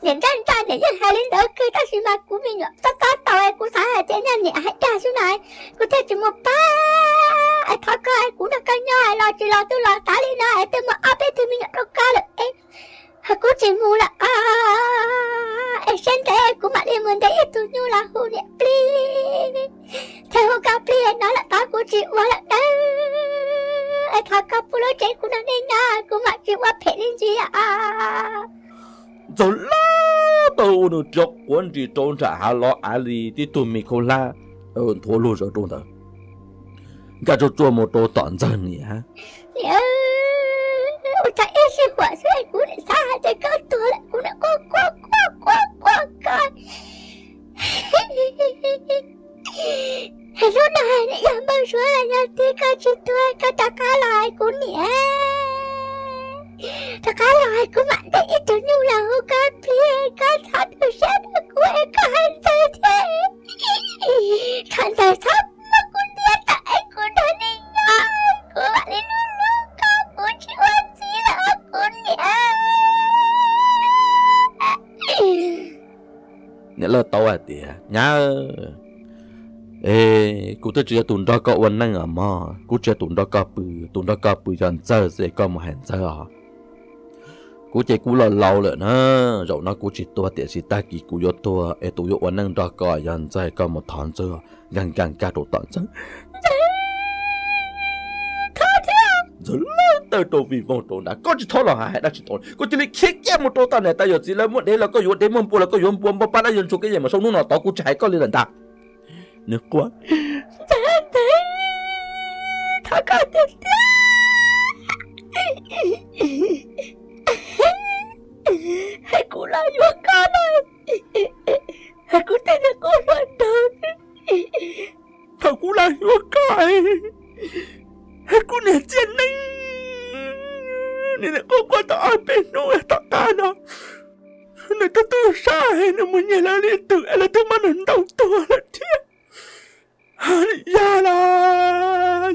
nhận ra ra để nhận hai lên đỡ cây ta xin mà cú mì nhận ta ta tàu ai cú xả hai thế nhận nhận hai ra xuống này. Cú thế chỉ một ba ai thằng cái cú nó căng nhau, ai lo chỉ lo, tôi lo tá lên này tôi mà áp ấy thì mình nhận đâu ca được, em cú chỉ mua là à em xem thế cú mà đi muốn thấy tôi như là hù nè pli theo cao pli nó là ta cú chỉ qua là đâu ai thà cao plu chế cú nó nên na cú mà chỉ qua phê lên gì à rồi lá tàu nó chọc quân chỉ trốn trả hà lo à li đi tụi mình không la. Ở thua lô rồi trốn đó cái chỗ chua một đồ tọn dân nhỉ ha ôi trời ơi sư quả sư ai cú lại xa trời có tua lại cú con lúc này lại làm bao số là nhà tí ca chỉ tôi ca ta cá lại cú nhẹ ta cá lại cú bạn thấy ít chỗ như là hô ca pia ca thả ở sát được quê ca hành tay thế khăn tài thấp mà cũng biết tại cú đã đi nhau của bạn đi luôn luôn ca cú chỉ quan chỉ là cú nhẹ nhớ lo tàu à tía. Nhá ê, cụ tôi chưa tụn đó có vấn năng à mà cụ chưa tụn đó có bự. Tụn đó có bự dần giờ sẽ có một hẹn giờ à cụ chỉ cụ là lâu rồi nữa rồi nó cụ chỉ tua tiền chỉ ta kỳ cụ yo tua. Ê, tụi yo vấn năng đó có dần giờ có một tháng giờ gần gần cả đồ tận giờ rồi lớn tới vì vong đồ đã. Có chỉ thôi là hại đã chỉ thôi có chỉ lấy khiết kia một đồ tao này ta giờ chỉ là một đấy là có yếu đấy mông bùa là có yếu bùa ba đã dùng số cái gì mà xong nó tao cũng chạy có lên ta nước quá. Thà có được hãy cú lại vô con ơi hãy cú tên là cô loạn đầu thằng cú lại vô coi Hakuna tiyanay! Ninakukwata ang pinong atakana. Nagtatusahin ang munyala nito alataman ng tautuhan tiyan. Yala!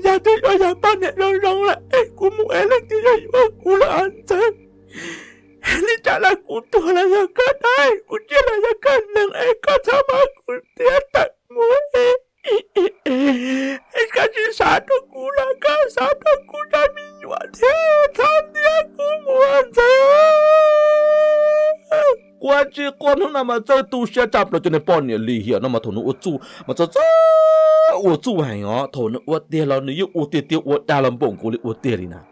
Yati ko sa panirang la eh kumuelan tiyan yung kulaan sa. Hindi tala kutuhala yakan ay kutila yakan ng eh kasama kutiyatak mo eh. चाहिँ कमा तु चाप्नु चुने पर्नेहरूले हिर्न म थोन ओ चु म चाहिँ ओ चु भाइ थो ओ त्यो टालम्पोङको उसले ऊ त्यहाँ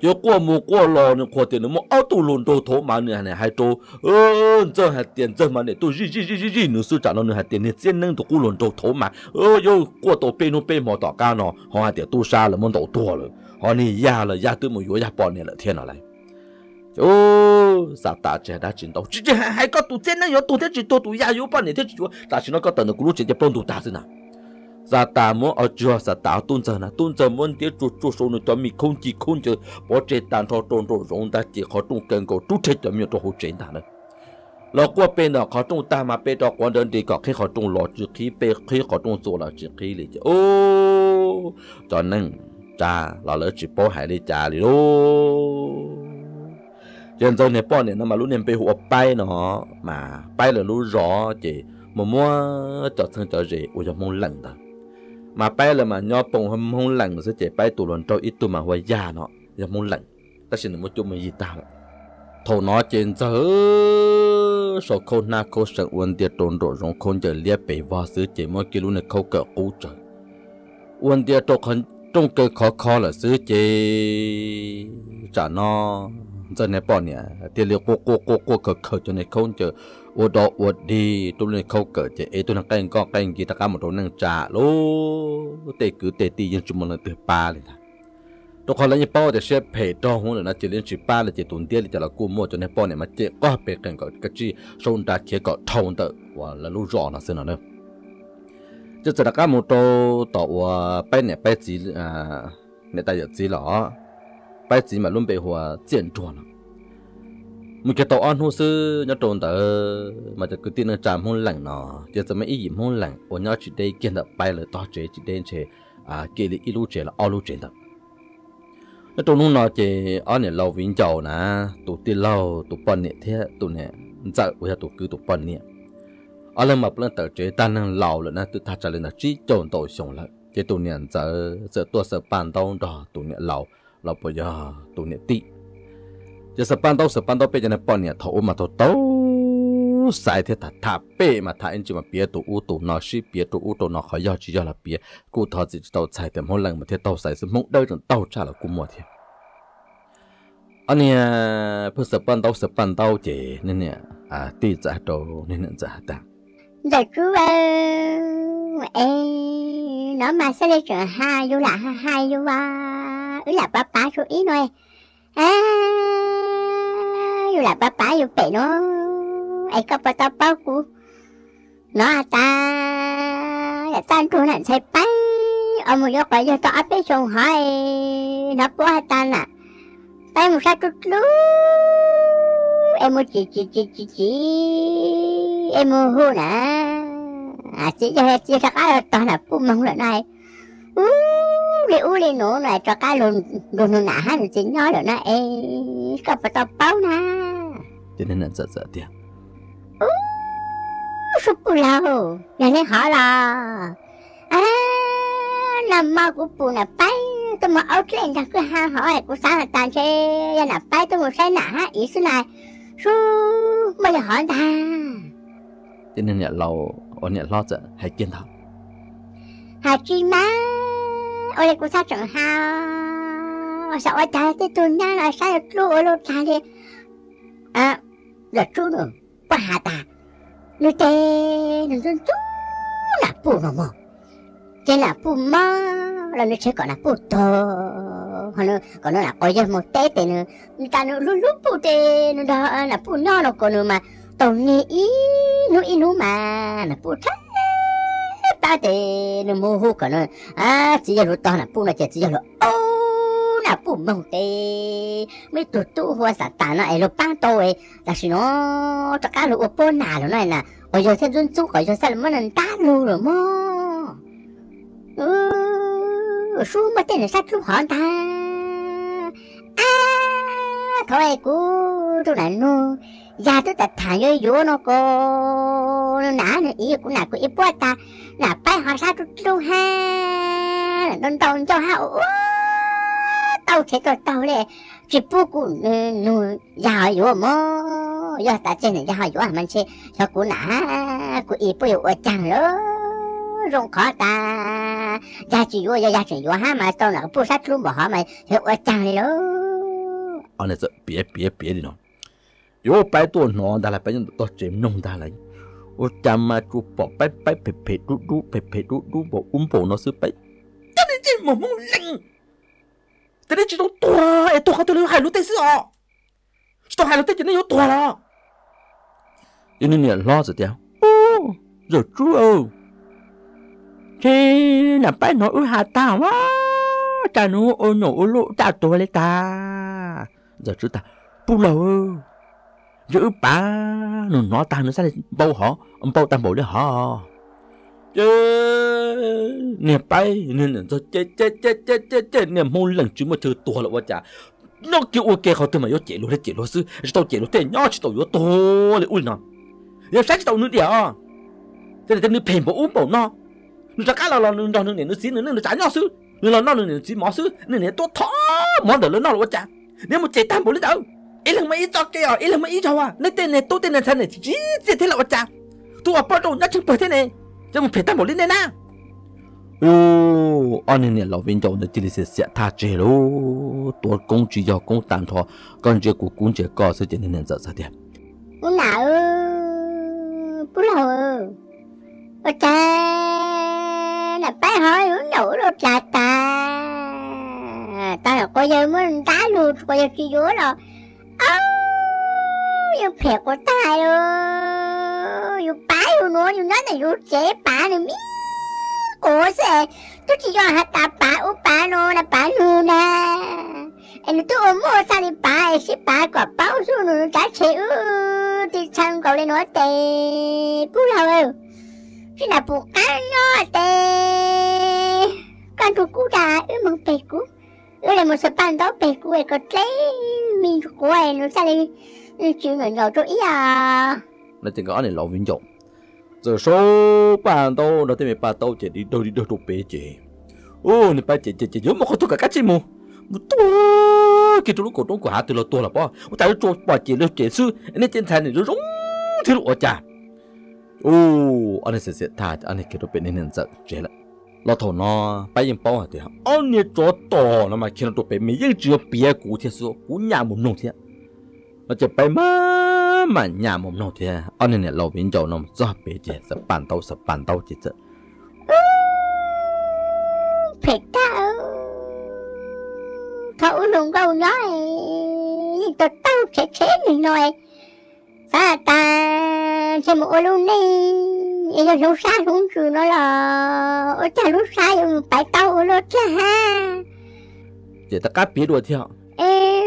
有过木过了呢，过点那么奥杜伦都头嘛呢，还多，呃，这还点这嘛呢，都日日日日日，你是讲到你还点呢，真能都古伦都头嘛，呃，有过到背弄背毛大干呢，好像点都杀了么都多了，好你压了压都没有压半年了，天哪来。哦，啥大只大真到，直接还还搞都真能有多点只多都压有半年天只做，但是那个等的咕噜直接帮都大着呢。ra ta muốn ở chưa sa ta tôn giờ na tôn giờ muốn tiếp chuột chuột số nữa cho mình không chỉ không chờ bỏ chế tàn cho tôn rồi rong ta chỉ khó tung cần cầu chút thế cho mình cho hỗ trợ ta nữa lo qua bên đó khó tung ta mà bên đó quan đơn đi có khi khó tung lo chỉ khi bên khi khó tung số là chỉ khi lý chứ ô cho nên cha là lỡ chỉ bỏ hải đi cha đi lô hiện giờ này bao年那么 lúc 年被我掰呢嘛掰了路rõ chỉ mà mua cho thân cho gì我就muốn lần đó Mà bay là mà nhỏ bông hôm hôm lạnh sẽ chạy bay tụ lần trâu ít tụ mà hoa già nó. Giờ muốn lạnh ta xin một chút mà gì ta? Lại thầu nó trên giờ số khâu na khâu sợ uốn tiệt trộn độ rong khôn giờ liếc bể vào xứ chỉ mỗi kilo này khâu cỡ cũ trời. Uốn tiệt trộn khẩn trong cơ khó khó là xứ chỉ. Trả nó, giờ này bọn nè tiền liệu cô cô cô cô cờ cờ cho này khôn chờ. วดอวดดีตัวนี้เขาเกิดจะเอตัวนั้นใกล้ก็ใกล้กีตากรรมตัวนั้นจ่าโลเตะคือเตะตียังจุ่มมันเตะปลาเลยนะตัวคนละยี่ป้อจะเชฟเพจตัวหัวเลยนะจะเลี้ยงชิป้าเลยจะตุนเตี้ยเลยจะละกู้มั่วจนให้ป้อเนี่ยมาเจ๊ก็เป็ดกันก็กระจี้ส่งตาเขียก็เท่าเตอว่าละรู้รอนะเสนอเนอะจะจะตากรรมตัวต่อว่าไปเนี่ยไปจีอ่าเนี่ยแต่อย่าจีหรอไปจีมาลุ่มไปหัวเจียนจวนนะ mình cái tàu ăn hô sư, nhớ trộn tờ, mà chỉ cứ tin là chạm hôn lạnh nó chỉ tớ mấy ý dìm hôn lạnh ôn nhớ chỉ đây kiện được bay là to chế chỉ đây chế à kể lý ilu chế là ao lu chế tập nhớ trộn hôn nó chế ăn này lâu vĩnh chầu nè tụ tin lâu, tụ bận nè thế tụ nè dạo bây giờ tụ cứ tụ bận nè. Ở lên mà lên tờ chế ta lên lâu rồi nè tụ thà trả lên là chỉ trộn tàu xong lại chế tụ nè giờ giờ tua sẽ bàn tàu đó tụ nè lâu lâu bây giờ, tụ nè tị giờ sập ban đâu sập ban đâu bây giờ này, bọn nhà thầu mà thầu đâu sai thế thà thà bê mà thà anh chỉ mà bia tụ u tụ nó xí bia tụ u tụ nó khỏi do chỉ do là bia cụ thọ chỉ tàu sai thì mỗi lần mà thế tàu sai thì mong đâu rồi tàu trả là cụ mua thế anh nè bữa sập ban đâu sập ban đâu chị nên nè. À đi trả đồ nên nè trả ta dạ chú ơi nó mà sẽ đi trở hai, vô là hai vô ờ, ba ừ là ba ba, chú ý nói à là ba ba yêu bể nó. Ai có ba tao bao cú. Nó à ta, là tan tru nạn sai bay ông một cái giờ tao áp bên sông hỏi, nó có hai à ta nè tay một sao chút lú. Em một chỉ chỉ chỉ chỉ chỉ. Em một hô na à chỉ cho chỉ cho cái tao là bụng mong lại này. U li u li nổ này cho cái luôn luôn luôn nã hát chỉ nói rồi nè ê có phải tao bao nè cho nên là sợ sợ tiền sụp lâu nhà nên hỏi là à làm mà của bù là bay tôi mà áo trên là cứ ha hỏi của sao là tàn xe là bay tôi một xe nã ý xứ này su mà lại hỏi ta. Cho nên là lâu ở nhà lo sợ hay kiên thọ hà chi má ôi cô sao chẳng ha sao ở đây tôi nhá là sao được luôn ở luôn ta đi à là chú nữa. Bà hà ta nó tê nó dân chú là bù nó mò. Thế là bù mò, là nó sẽ gọi là bù to hoặc nó, còn nó là coi như một tê tê nó người ta nó lu lu bù tê, nó đó là bù nó nó còn nó mà. Tàu nhị nó ý nó mà, là bù thế ta tê nó mua hú còn nó à chỉ là lúc to là bù nó chỉ chỉ là ô là bù mông tê mấy tụt tụ hoa sả tà nó ấy lo băng to ấy là chỉ nó cho cá lũ bố nà rồi này nè ở giờ thêm dân chú khỏi giờ sao mà nên ta lù rồi mà, ừ số mà tên là sát chú họ ta à thôi cú chú này nu Dạ, ya tôi ta 요놓고 나는 yo nó cô nó nã nó ý cũng nã cũng ý bố ta. Nã bay họ sao tôi chú ha. Don don cho ha. Tao thế tao tao lệ chỉ bố cũng nu ya yo mò giờ ta trên này ya yo à mình chơi dạ, cũng nã cũng ý bố yo chẳng rong khó ta. Ya chỉ yo ya chỉ yo ha, mà tao nã bố sát luôn bỏ mà. Yo chẳng lo anh ấy biết đi nó yo pai tổ no da la pai những tổ chim nông đã lại ô chăm mà chú bỏ bài bài phê phê, đu đu, phê phê, đu đu, bỏ um bỏ nó sư bài cái này chỉ một mông lạnh. Cái này chỉ đâu tua ấy tua tôi lấy hai lu tê sư à chỉ to hai lu tê chỉ nên yo tua la yo ni ni lo rồi theo o rồi chú o chi na pai no u ha ta wa ta nó, ô nổ lu ta to le ta. Giờ chú ta bu lâu giữ ba nó nó ta nó sao bao họ ông bao tam bộ để họ chứ nè bay nên nè cho chết chết chết chết chết chết nè mong lần chúng mà thử tua là quá chả. Nó kêu ok họ từ mà yếu chết luôn đấy chết luôn sư. Tao chết luôn thế nhỏ chỉ tao yếu to là ui nó nếu sáng tao nữa đi à thế là tên phèn bộ úp bộ nó. Nó ra cá là là nó nó nó nó xí nó nó trả nhỏ sư. Nó là nó nó nó xí mỏ sư. Nó nó to thó mỏ được nó nó là quá chả. Nếu mà chết tam bộ lấy đâu? Ý là mấy cho kia ý là mấy cho à? Lấy tên này tôi tên này thế này chỉ chỉ thế là quá chả tôi à bắt đầu nhắc chân bởi thế này. Cho một phải tam bộ lên này na ô anh này lão viên trong chỉ là sẽ tha chế lô tôi công chỉ cho công tạm thọ. Còn chuyện của công chuyện có sự chuyện nên giờ sao đi bố nào bố nào ở cha là bé hỏi uống nổ rồi cha ta. Ta là coi giờ muốn đá luôn coi giờ kia vô rồi áo yêu phèo của ta rồi yêu bá yêu nó yêu nó này yêu chế bá này mi cổ sẽ tôi chỉ cho hạt ta bá u bá nó là bá nu na. Em tôi ôm mua sao đi bá em sẽ bá quả bao số nó trả chế ư. Thì sang cậu lên nói tê bù lâu ơi. Khi nào bù cá nó tê con tụi cú đà ư mong bê cú ư là một số bàn đó bê cú ấy có lấy mình của em nó sao đi chuyện lo nhỏ cho giờ số bàn đâu nó tên bàn đâu chạy đi đâu đi đâu đâu bé chạy ô, này bà chạy chạy chỉ giống một con cả chỉ mù một to cái chỗ cổ đông của hà từ lâu to là bao tại chỗ bà chạy là chạy sư, anh ấy trên thành này nó rung thì lộ chả ô, anh ấy sẽ sẽ thả anh ấy kêu đồ bên này giờ chế là lo thầu nó bây giờ bao thì anh ấy chỗ to nó mà khi nó tụt bên mình chỉ có bia cũ thì số cũ nhà một nông thì nó chỉ bay mà mà nhà một nông thì anh ấy này lâu viên châu nó rất bể chỉ sẽ bàn đầu sẽ bàn đầu chỉ chứ phải tao cậu đừng câu nói tao tao sẽ chế mình rồi sao ta sẽ một luôn đi bây giờ lúc xa xuống trường nó là ở cha lúc xa rồi phải tao ở lúc cha ha. Chỉ ta cá bia đùa theo ê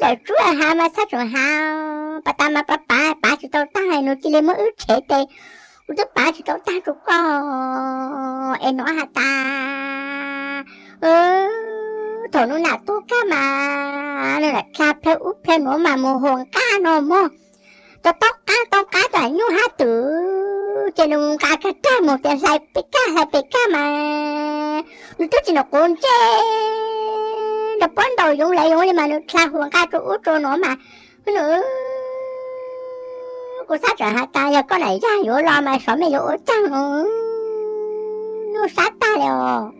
giờ chú là ha mà sao rồi ha bà ta mà bà bà bà chỉ tao ta này nó chỉ lấy mới ướt chế tê tôi bà chỉ tao ta rồi có em nói ha ta. Ừ thôi nó là tốt cá mà. Nó là cá phê úp phê nó mà mồ hồn cá nó mò cho tóc cá tóc cá cho nhu ha tử. Trên nung cá cá cá, một tiền sai bị cá hay bị cá mà. Nó tốt chỉ nó cuốn chê. Nó bắn đầu dùng lại dùng mà nó xa hồn cá trụ trụ nó mà. Nó cô sát rồi ha ta, giờ có này ra vô lo mà sợ mày vô chăng? Nó sát ta rồi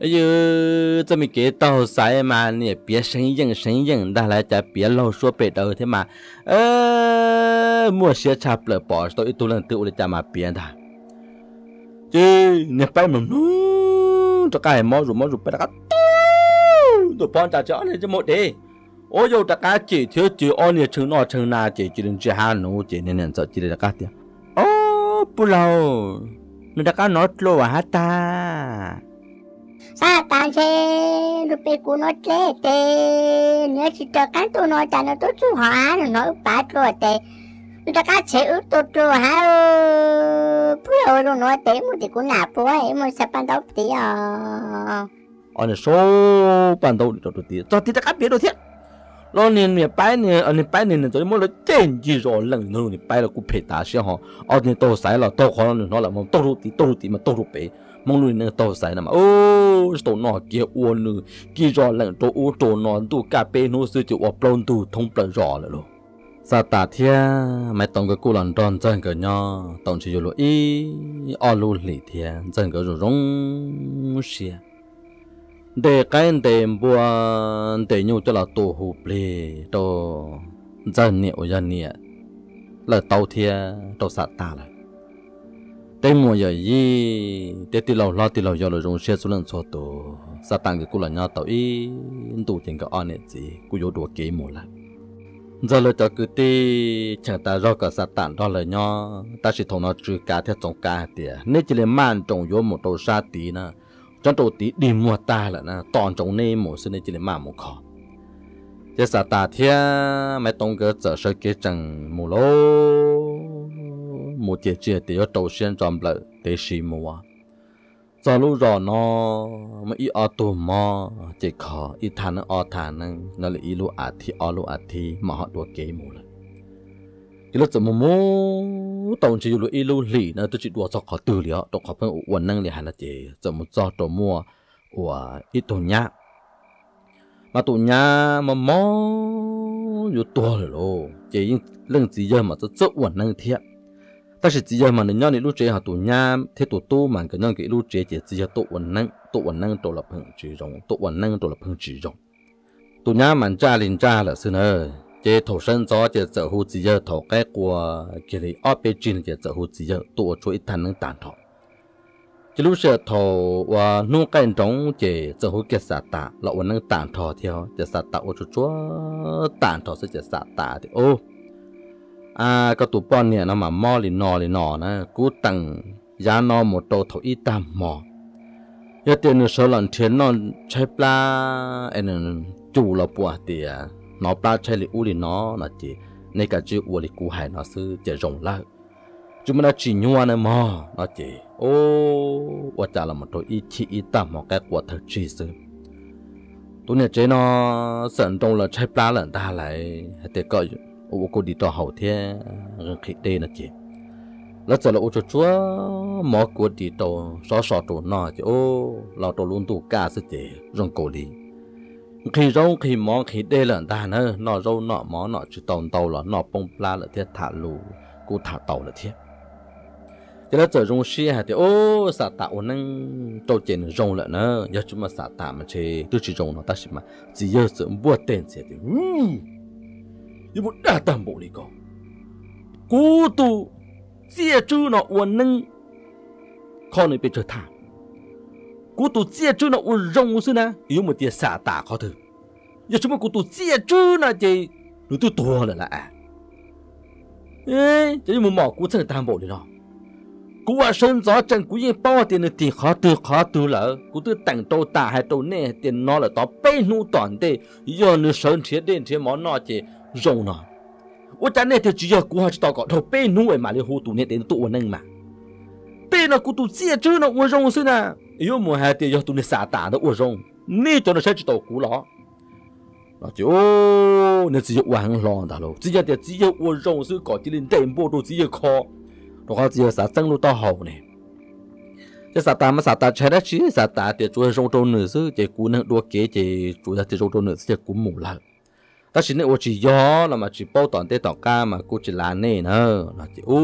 哎呦，这么给到啥嘛？你别生硬生硬的来着，别老说白头的嘛。呃，莫些差不了包，到一多人都我的家嘛变的。这你摆么弄？这个毛肉毛肉摆那个，都帮家家那这么的。我有大家解决就按你成那成那解决人家还弄解你能做解决大家的。哦，不喽，你大家拿路啊他。 sa ta che lu pe cu nó che te nhớ chỉ cho cái tôi nói cho nó tôi chú hóa nó nói ba rồi te cho cái chế ước tôi chú ha bữa rồi nó nói te một thì cũng nạp bữa ấy mà sắp ban đầu tí à anh số ban đầu đi đầu tí cho tí ta biết rồi thiệt lo nên nè bài nè anh bài nè nè rồi mỗi lần tên gì rồi lần nữa nè bài là cũng phải打些哈，哦你多晒了，多可能nó là một多入底多入底嘛多入北。 Mong lui nè tàu sai nè mà ô tàu nọ kia uốn nữa kia rõ lạnh tàu u tàu nọ tu cà phê nô sư chịu ọp lon tu thông bờ rõ rồi luôn. Sa ta thia mày tổng cái cú lần tròn chân cái nhò, tổng chỉ lo ý ở lu lì thia chân cái rồi rong xia để cái để bùa để nhu cho là tổ hụp lì tổ chân nhiều dân nhẹ là tàu thia tàu sa ta lại tên mùa giờ gì Tết tì lâu lo tì lâu giờ rồi dùng xe xuống lần cho tổ sa tăng cái cô là nhau tàu ý tụ tiền cái anh ấy gì cú yếu đùa kế mùa lại giờ là cho cứ tì chẳng ta rõ cả sa tăng đó là nhau ta chỉ thằng nó trừ cả theo trong cả tiền nên chỉ là man trồng yếu một đầu sa tí nè trong đầu tí đi mua ta là nè toàn trồng nên một sự nên chỉ là man một khó thế sa ta theo mấy tông cái giờ sơ cái chẳng mù 解决的要首先咱们了得什么啊？走路绕呢，我们一阿多嘛，这卡一谈呢二谈呢，那里一路阿提二路阿提，马哈多给么了？一路怎么么？当时一路一路里呢，都是多少卡多了，多卡分我能力还那这怎么找多么？我一头伢，嘛头伢么么有多了咯，这因认知要么这这我能贴。但是只要嘛，人家你路这哈多呀，他多多嘛，个人给路这些只要多稳能，多稳能多了碰之中，多稳能多了碰之中，多呀嘛家人家了是呢，这土生早这走后只要土改过，这里二百斤这走后只要多出一摊能蛋头，这路是土哇弄干中这走后给啥打，老稳能蛋头条，这啥打我就做蛋头是这啥打的哦。À có tụ bọn này nó mà mò lì nò lì nò nè, cú tặng giá nó một tô thổ y tam mò. Giờ tiền nó số lần thiên nó chơi pla anh chủ là bùa tiền nó pla chơi lì u lì nó là chỉ nên cả chữ u lì cú hải nó sư chỉ rộng lại chúng mình đã chỉ nhua này mò, nó chỉ, ô quả trả là một tô y chi y tam mò cái quả thật chỉ sư tụi này chơi nó sẵn trong là chơi pla lần ta lại để coi ô cô đi tàu hậu thế ờ, khi đây là chị. Lỡ giờ là ô cho chúa mỏ của đi tàu xóa xóa tàu nọ chứ. Ô lao tàu luôn tụ cả sự chị rong cổ đi khi rong khi mỏ khi đây là ta nữa nọ rong nọ mỏ nọ chỉ tàu tàu là nọ bông pla là thế, thả lù, cô thả tàu là thế. Cho nên giờ rong xí hả thì, ô, xả tàu năng tàu chèn rong là nữa giờ chúng mà xả tạo mà chơi tôi chỉ rong nó ta chỉ mà chỉ giờ sự mua tiền sẽ thì 因为大胆 bộ lý con cú tu chia chư nó uốn nâng. Con này bị trở thả cú tu chia chư nó uốn rong xưa na yếu một tia xả tả khó thử. Giờ chúng cú tu chia chư na chị. Nó tu to là là à ê một mỏ cú chân tam bộ lý nó cú à sơn gió chân cú yên bao tiền được tiền khó từ khó từ lỡ. Cú từ tặng tô tả hay tô nè tiền nó là tỏ bê nu toàn tê. Giờ nó sơn thiệt đến thiệt món nó rồng nó ô cha nè thì chỉ giờ cua chỉ đào cỏ đầu bê nuôi mà liên hồ tụ nè đến tụ nâng mà. Bê nó cú tụ chia chứ, nó ô rồng xưa nè. Yêu mùa hè thì giờ tụ nè xả tả nó ô rồng nè cho nó sẽ chỉ đào cỏ lọ nó chỉ ô nè chỉ giờ hoàng lon đã rồi chỉ giờ thì chỉ giờ ô rồng xưa có chỉ lên đệm bộ đồ chỉ giờ khó nó có chỉ giờ xả chân luôn tao hậu nè. Chứ sao ta mà sao ta chơi đó chứ sao ta thì chú rong trâu nữa chứ chỉ cú năng đua kế chỉ chú ta thì rong trâu nữa chứ chỉ cú mù lại ta chỉ nên chỉ gió, là mà chỉ bao toàn tê tỏ ca mà cô chỉ là nè nó là chỉ ô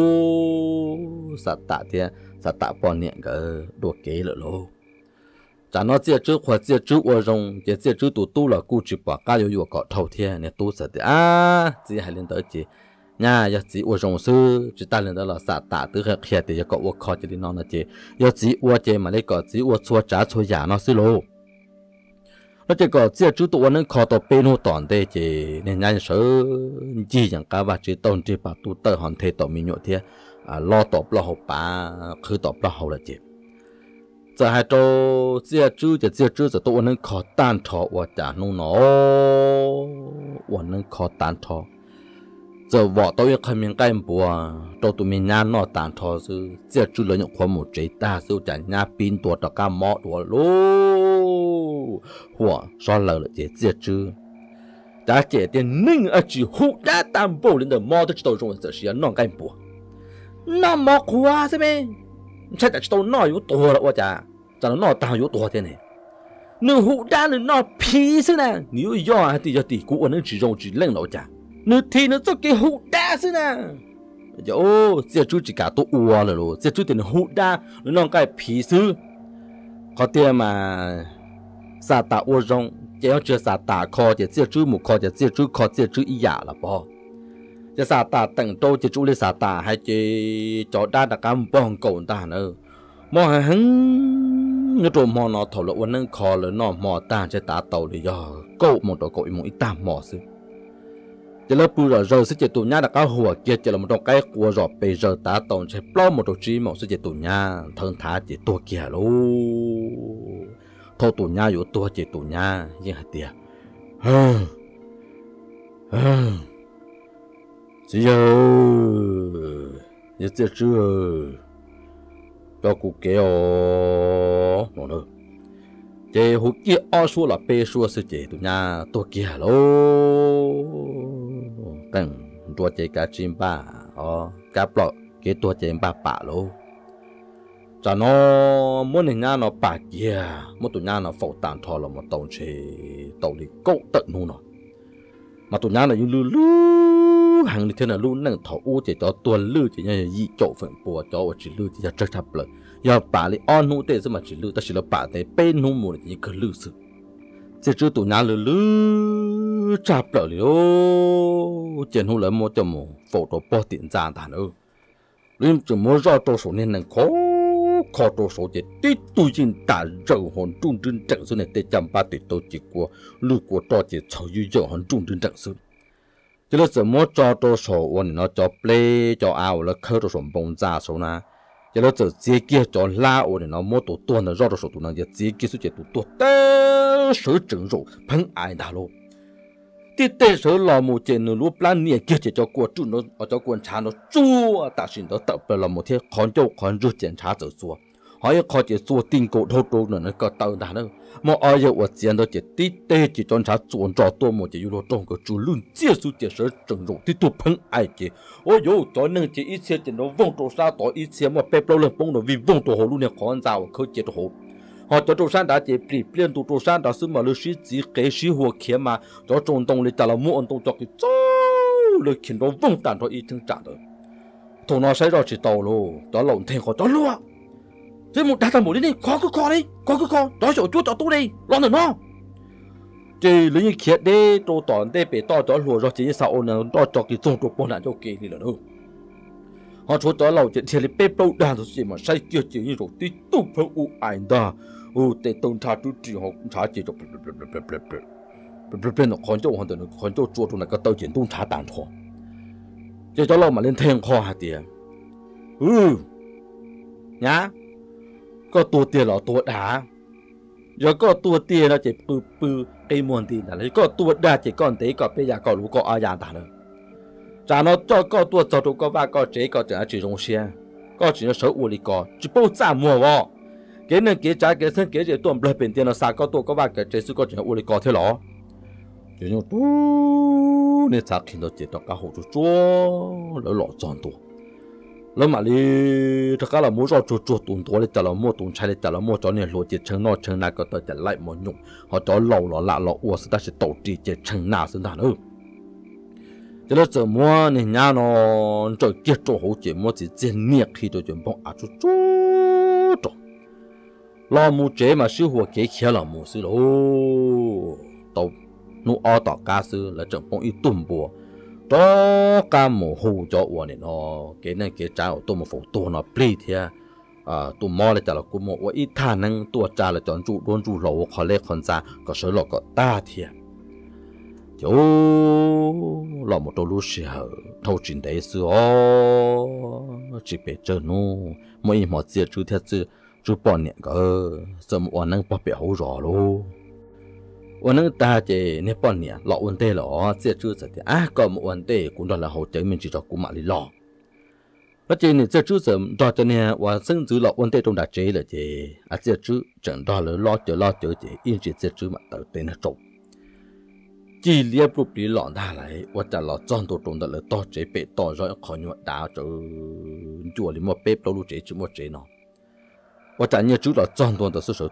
sạt tạ thì sạt tạ bao niệm cái đồ kế lợ lô. Chả nó chia chữ hoặc chia chữ ô rong chia chia chữ tụ tu là cô chỉ bỏ ca yếu yếu cọ thầu thiên nè tu sạt thì à chỉ hay lên tới chỉ nhà giờ chỉ ô rong sư chỉ ta lên đó là sạt tạ từ khi khi thì có ô khó chỉ đi nó là chỉ giờ chỉ ô chỉ mà lấy có chỉ ô chua trả chua giả nó sư lô. Nó chỉ có chỉ chú tụ nó khó tụ bên hồ toàn đây chỉ nên nhanh sợ chỉ chẳng cả và chỉ tôn chỉ bảo tụ tơ hoàn thế tụ mình nhọ thế à lo tụ lo học bà khứ tụ lo học là chỉ giờ hai trâu chia chữ thì chia chữ giờ tôi nên khó tan thọ và trả nung nó và nên khó tan thọ giờ vợ tôi không miếng cái bùa tôi tụi mình nhà nó tan thọ sư chia chữ lấy những khoa một chế ta sư trả nhà pin tua đó cả mọ đùa hữu của do lờ lợi chế chia chứ đã chế tiền ninh ở chỉ hữu đã tam bộ lên đời mò tới tàu trong giờ xia non cái bộ, nó mò quá thế mẹ chắc là tàu nó yếu tố rồi cha chắc là nó tao yếu tố thế này nếu hữu đã là nó phí thế này nếu do thì giờ thì cũ ở nơi chỉ rồng chỉ lên nó cha nếu thì nó cho cái hữu đã thế này yo giờ chú chỉ cả tôi uo rồi lo chia chú tiền hữu đa nó non cái phí sư có tiền mà sa ta ô rong chỉ có chưa sa ta kho chỉ chưa chú mù kho chỉ chưa chú kho chưa chú ý giả là bao chỉ sa ta tận tô chỉ chú lấy sa ta hay chỉ cho đa đặc cam bong cầu ta nữa mò hắn nhớ trộm mò nó thổ lộ quân nâng kho lỡ nó mò ta chỉ tà tàu để do cậu một đầu câu một ít tà mò xí chỉ lớp bùn rồi rồi sẽ chỉ tụ nhá đặc cao hùa kia chỉ là một trong cái của rồi bây giờ tà tàu sẽ plo một đầu chi mò sẽ chỉ tụ nhá thân thả chỉ tua kia luôn thâu tù nha yếu tua chế tù nha yên hạt tiệt hơ hơ chỉ yếu tiệt chứ cho cụ kế ô nó nữa chế hú kia o xua là bê xua sư chế tù nha tù kia lô. Tăng tua chế cá chim ba. Ó cá bọ cái tua chế ba bạ lô cho nó muốn hình nhà nó bả kia. Muốn tụi nhà nó phẫu tàn thọ là một tàu chế tàu đi cố tận nu nó. Mà tụi nhà nó như lư lư hàng đi thế là lư nâng thọ u, chỉ cho tuần lư chỉ như dị chỗ phần bùa, cho chỉ lư chỉ cho chắc chắn rồi giờ bà lại on nu thế mà chỉ lư ta chỉ là bà thế bên nu một thì cứ lư sự. Chỉ chứ tụi nhà lư lư chạp rồi li ô chỉ nu lấy một cho mù phẫu đồ bỏ tiền ra tàn ư. Lên chỉ mua ra đồ số nên nâng khó khó đồ số chế tế tù dân đã rầu hồn trung trưng trận số này tế chăm ba tế tổ chỉ của lưu của trò chế cháu dư dậu hồn trung trưng trận số chứ là sự mua cho đồ số ổn nó cho play, cho áo là khơ đồ số bông ra số na. Chứ là sự chế kia cho la này nó mua tổ tuần là do đồ số tụ năng chế kia số chế tụ tuần tế số trận rộ phân ai đã lô. Tí tế sở lò mù chế nụ lũ plan nìa kia chế cho của trung nó, cho quân cha nó chú ta xin đó tập bè lò mù thế khón châu khón rút chén cha trở xuống hỏi khó chỉ chua tin cổ thô trâu nữa nó có tàu đà nữa mà ở giờ ở tiền đó chỉ tí tê chỉ cho trà chuẩn trò tôi một chỉ yêu trong cái chủ luôn chia su chỉ sở trừng rụng thì tôi phân ai chỉ ôi yo cho nên chỉ ít xe chỉ nó vong trâu sao tỏ ít xe mà bẹp lâu lên bông nó vì vong trâu hồ luôn này khó giàu khơi chỉ hồ họ cho trâu san đã chỉ bị biến tụ trâu san đã xứ mà lưu sĩ chỉ kế sĩ hồ kia mà cho trộn đông lấy trả là mua ăn đông cho cái chỗ lấy khiến nó vong tàn thôi ít thương trả được thằng nó sẽ ra chỉ tàu luôn đó lòng thêm họ đó luôn thế một đá một đi đi khó cứ khó đi khó cứ khó đó chỗ chút cho tôi đi lo được nó chỉ lấy những kia đi trâu tòn bị to cho lùa rồi chỉ sao nào to cho cái trồng trâu bốn nạn cho kỳ đi là đâu họ chỗ đó lâu chuyện thì bếp lâu đàn rồi mà say kia chỉ như rồi tí tu phải u ai đó u để tông cha tu chỉ họ cha chỉ cho bên nó còn cho họ được còn cho chùa tu này cái tàu chiến tôn cha đàn thôi chỉ cho lâu mà lên thiên kho hạt tiền ừ nhá ก็ตัวเตี้ยหรอตัวด่าแล้วก็ตัวเตี้ยเราจะปื้อปื้อไอ้มวนตีนอะไรก็ตัวด่าจะก้อนเตะก็เปียก็รู้ก็อาญาตาเลยจากนั้นเจ้าก็ตัวเจ้าตัวก็ว่าก็เจ๊ก็จะจีรงเชียก็只能守屋里个，只不炸馍哦。给人给家给生给人多不变电了，啥个多个话个，这是个只能屋里搞铁了。就用嘟，你才听到这道个好处做，老老脏多。Có lỡ mà đi tất cả là muốn cho chuột chuột tuần tuổi để là mua tuần trái để là mua cho nên lo chỉ chân nó chân nào có tới trả lại một nhung họ cho lâu lọ lạ lo uo sẽ ta sẽ tổ trì chỉ chân nào sinh thành ư cho nên giờ mua nhà nó cho kết cho hậu chỉ mua chỉ tiền nhiệt khi tôi chuẩn bông à chú chú chú lo mua chế mà sư hùa kế kia là mua sư lô tàu nu ở tàu cá sư là chuẩn bông ít bùa đó cá mù hù cho uo này nó cái này cái trái tôi một phụ tôi nó pli thì à tôi mò lại là cũng một ít thà năng tôi trả là chọn chủ đôn chủ lẩu khó lẽ con ra có số lọ có ta thì chỗ là một đôi lúc sợ thâu chuyện đấy sự ó chỉ biết chơi nu. Mỗi một giờ chú theo chữ chú bỏ nhẹ có sợ một anh bỏ bể hậu rõ luôn anh nâng ta chỉ nè bỏ nhẹ lọ vấn đề lọ sẽ chú sẽ thì à có một vấn đề cũng đó là hậu chế mình chỉ cho cũng mà lý lọ và chỉ này sẽ chú sẽ đó cho nên và sinh giữ lọ vấn đề trong đại chế là chỉ à sẽ chú chẳng đó là lo chờ lo chờ chỉ yên chỉ sẽ chú mà tự tên là trộm chỉ liệp lúc đi lọ đa lại và trả lọ chọn tổ trong đó là to chế bể to rồi khỏi nhuận đá cho chùa li một bếp đâu lúc chế chứ một chế nó và trả nhớ chú là chọn tổ đó sự sự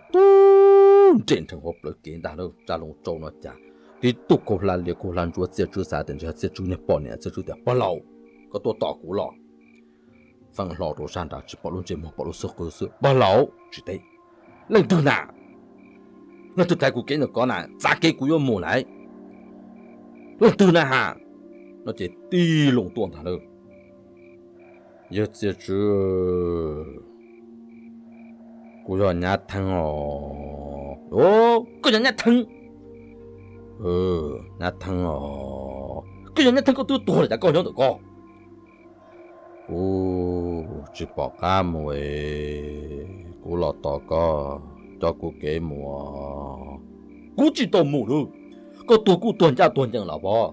tuôn trên thằng hộp lợi kiến đàn đâu trả lông trâu nó chả thì tụ cổ là liệu cổ lan chúa sẽ chú xa tình cho sẽ chú nhập bỏ nè sẽ chú đẹp bỏ lâu có tổ tỏ cũ lọ phần lọ đồ san đã chỉ bỏ luôn trên một bỏ luôn sơ cơ sự bỏ lâu chỉ đấy lên thứ nà nó từ cái của kiến được có nà giá kế của yêu mù này lên từ nà hà nó chỉ đi lùng tuần thằng đâu giờ chỉ chứ cú cho nhà thằng ồ ô cú cho nhà thằng ừ nhà thằng ồ cú cho nhà thằng có tôi tuổi đã có nhau được co cú chỉ bỏ cá mùi cú lọt tỏ co cho cú kế mùa cú chỉ tao mù thôi có tuổi cụ tuần cha tuần chẳng là bò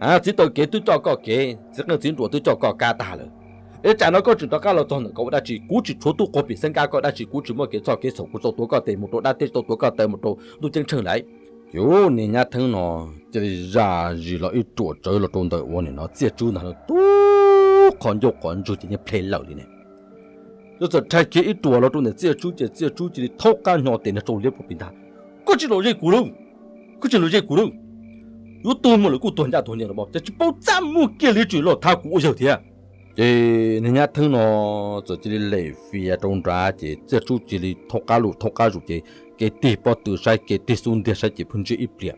à chỉ tôi kế tôi cho có kế chỉ cần chính tôi cho có ca ta rồi ê chả nó có chuyện đó cả là toàn có đã chỉ cú chỉ số tu có bị sinh ca có đã chỉ cú chỉ một cái cho cái số của số tu có tiền một độ đã tiền số tu có tiền một độ tu chân chân lại yo nè nhà thân nó chỉ ra gì là ít chỗ chơi là trong đời của nó chỉ chú nó tu còn vô còn chú chỉ nhớ play lâu đi nè 就是太给一多了，都能这猪这这猪这里偷干鸟点的周列不平他，过去老热骨头。cứ chỉ nói gì cũ đâu yếu tôi mà là cũ tuần ra tuần nhiều là bao chỉ bao trăm mua kia lấy chuyện lo thà cũ giờ thế Thì nên nhà thân nó giờ chỉ lấy phi trong ra chỉ chỉ chú chỉ lấy thóc cá lụ thóc cá rụt chỉ cái tì bao từ sai cái tì xuống để sai chỉ phun chỉ ít liền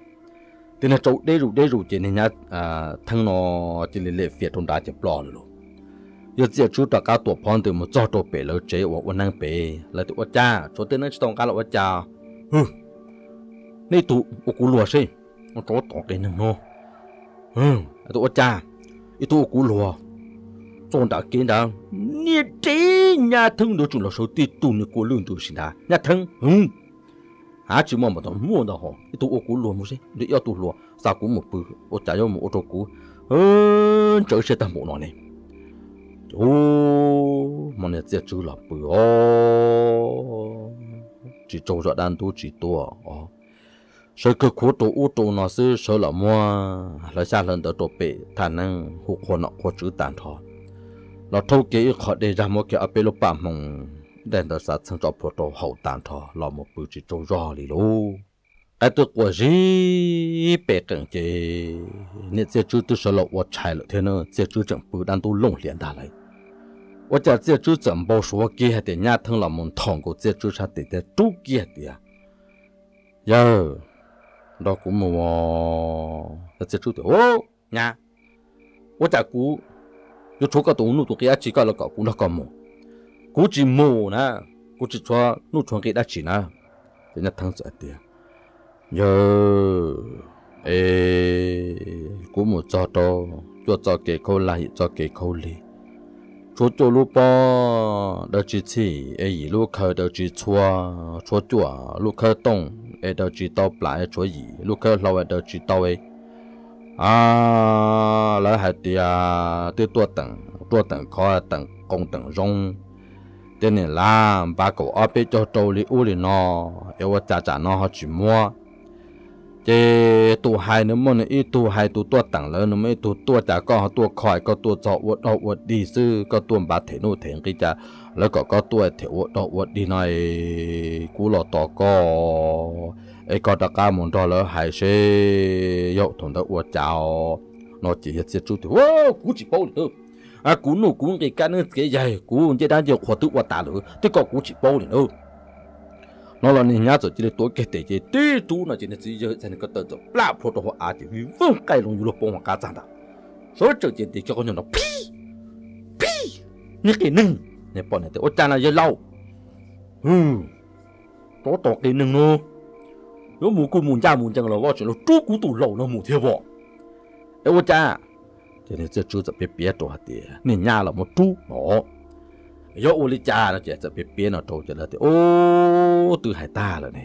thế nên chỗ đây rụt đây rụt chỉ nên nhà à thân nó chỉ lấy phi trong ra chỉ bỏ rồi giờ chỉ chú ta cá tổ phong từ một chỗ tổ bể lỡ chế hoặc quân năng bể. Là tụi cha chỗ tên nó chỉ tông cá là cha. Hừ. Nãy tụ ô cú lùa xí nó có tổ cái nâng nó. Hừ. Tụ cha. Ít tụ cú lùa trong đã kiến đã nhiệt trí nhà thân đồ chúng là số tiền tu như của lương tu sinh đã nhà thân ừ à chỉ mong mà tao mua đó họ tu ô cú luôn một gì để yêu tu luôn sao cũng một bự ô trả cho một ô tô cú ừ trở sẽ tao một nó này ô mà này sẽ chú là bự ô chỉ trâu rõ đan tu chỉ tu ô sợ cơ khu tổ u tổ nó sư sợ là mua là xa lần đó tổ bệ thả năng hụt khổ nọ khổ chữ tàn thọ nó thâu kế khó để ra một cái áp lô bám mong đèn đó sát sang cho phổ tổ hậu tàn thọ là một bữa chỉ trâu rò lì lô ai tôi của gì bể cảnh chế nên sẽ chú tôi sợ lộ我拆了天呢sẽ chú chẳng bữa đang tu lông liền đà lại 我家这猪怎么说给还得伢疼了门痛过这猪啥得得猪给的呀，哟。đó cũng một là chỉ chú tiểu ô nha ô chả cú yo chú cái tụng nụ tụng cái chỉ cái là cậu cũng là còn một cú chỉ mù na, cú chỉ cho nụ cho cái đã chỉ nè thì nó thắng sợ tiền giờ ê cú một cho to, cho cho cái câu lại cho cái câu li chú chú lúc bò đó chỉ chỉ ê lúc khờ đó chỉ chua chua chua lúc khờ đông ở đâu chỉ tao lại chỗ gì lúc cái lâu ở đâu chỉ tao 啊，来海地啊，得多等多等靠等工等中，等你啦，把狗二被叫走里屋里喏，要我家家喏好去摸。这ตัวไฮนึกมันอีตัวไฮตัวตัวต่างเลยนึกไม่ตัวตัวจากก็ตัวคอยก็ตัวจวดอวดดีซื้อก็ตัวบาดเถนูเถงกิจแล้วก็ก็ตัวเถวดอวดดีหน่อยกูหล่อต่อก็ ไอ้ก็ตะกาหมุนตัวแล้วหายเชยยกถงตะอวดเจ้านอจีเฮ็ดเสียจุดว้ากูจีโป้เลยอ่ะกูหนูกูไอ้กันนึกใหญ่กูจะได้เดี๋ยวขอตัวตาเลยที่ก็กูจีโป้เลยเนอะ nó là nên nhớ rồi, chỉ là tối cái tế chỉ tế tu nó chỉ là chỉ giờ thành cái tờ rồi bla phô tô hoa ác chỉ vương cái lông như là bông hoa cá trắng đó số chỗ chỉ thì cho con nhỏ nó pi pi như cái nưng này, bọn này thì ôi cha là giờ lâu ừ tổ tổ cái nưng luôn 有母姑母家母将了，我只了猪骨肚肉了母贴我。哎，我家，今天这猪子别别多的，你家了么猪哦？有我的家了，这这别别那多的了的哦，都还大了呢。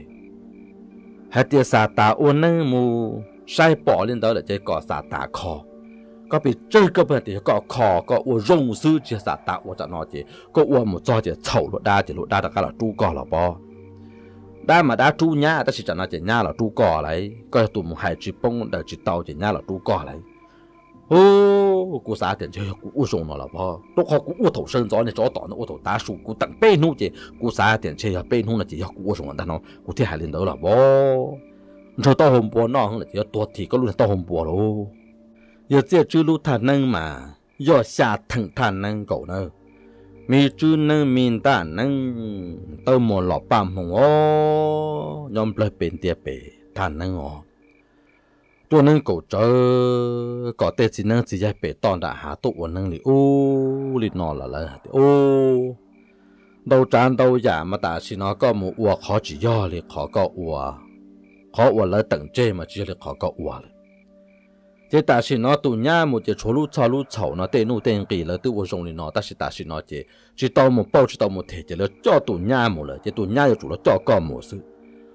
还得啥大我那么晒宝领导了，这搞啥大靠？ก็ไปเจอก็เป็นเดียก็คอก็ว่ารงซื้อเจสาตาว่าจะนอเจก็ว่ามุจอเจเฉาลดได้เจลดได้แต่ก็ละตู้ก็ละปอ đa mà đa tu nhá ta chỉ cho nó chỉ nhá là tu cò lấy coi tụi một hai chỉ bông để chỉ tàu chỉ nhá là tu cò lấy ô cú sa tiền chơi cú u sông nó là bao lúc họ cú u thầu sơn gió này gió tỏ nó u thầu đá sụ cú tặng bê nu chứ cú sa tiền chơi bê nu là chỉ cú u sông nó cú thiết hải lên đó là bao cho tao hôm bữa nó là chỉ tuột thì có lúc tao hôm bữa đâu giờ chỉ chữ lú thằng năng mà giờ xa thằng thằng năng cậu nữa mi chữ năng min ta năng tao một lọ bám hồng ô, nhóm lời bên tiệp bể ta nâng ô tôi nâng cổ chờ có tê chỉ nâng chỉ dạy bể tòn đã hạ tụ của nâng li ô li nọ là là ô. Đâu tràn đâu giả mà ta chỉ nó có một ua khó chỉ do li khó có ua. Khó ua là tận chê mà chỉ là khó có ua li thế ta chỉ nó tụ nhá một cái chỗ lú chào lú chậu nó tên nụ tên kỳ là tự ua dùng nó ta chỉ ta chỉ nó chỉ chỉ tao một bao chỉ tao một thể chỉ là cho tụ nhá một là chỉ tụ nhá chủ là cho một sự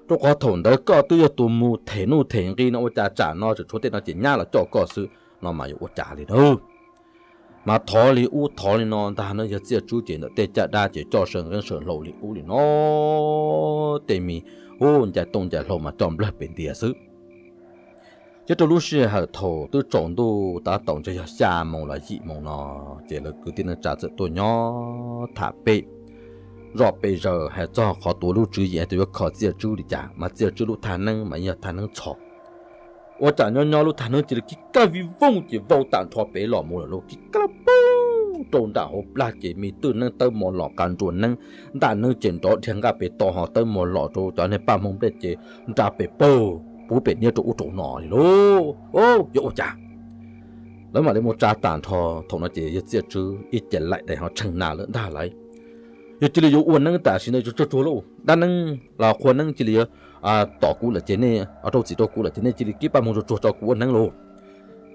tôi có thùng đó có tôi tụ mù thể nụ thể kỳ nó trả trả nó chỉ chỗ tên nó chỉ nhá là cho có sự nó mà có trả đi đâu mà thọ li u thọ li nó ta nó chỉ chú tiền đó để trả đa chỉ cho sơn cái sơn lầu li u li nó để mi u chạy tông chạy lầu mà chọn lại bên địa sự chứ trong lúc xưa hở thổ tôi trộn tu ta tổng cho xa mong là dị mong nó chỉ là cứ tin là trả sự tôi nhỏ thả bê rồi bây giờ hay cho khó tổ lúc chứ gì tôi khó chia chú đi chả mà chia chú lúc thằng năng mà nhờ thằng năng chọc 我讲 nhau nhau lúc thằng năng chỉ là cái cái vi vong chỉ vô tàn thoa bể lọ mua lúc cái cái bông trộn đã hộp là chỉ mi tự năng tới một lọ cán trộn năng đã năng chuyển đó thiên ga bể to họ tới một lọ trộn cho nên ba mông bể chỉ ra bể bô bố bể nhớ chỗ chỗ nọ lô ô yo cha lỡ mà lấy một trà tàn thò thằng nó chỉ giết giết chứ ít chèn lại để họ chẳng nào lỡ đa lại. Giờ chỉ là yo uốn nâng ta xin cho cho cho lô đang nâng là khuôn nâng chỉ là à tỏ cũ là chế này ở đâu chỉ đâu cũ là chế này chỉ là kíp ba mông cho cho cho cũ nâng lô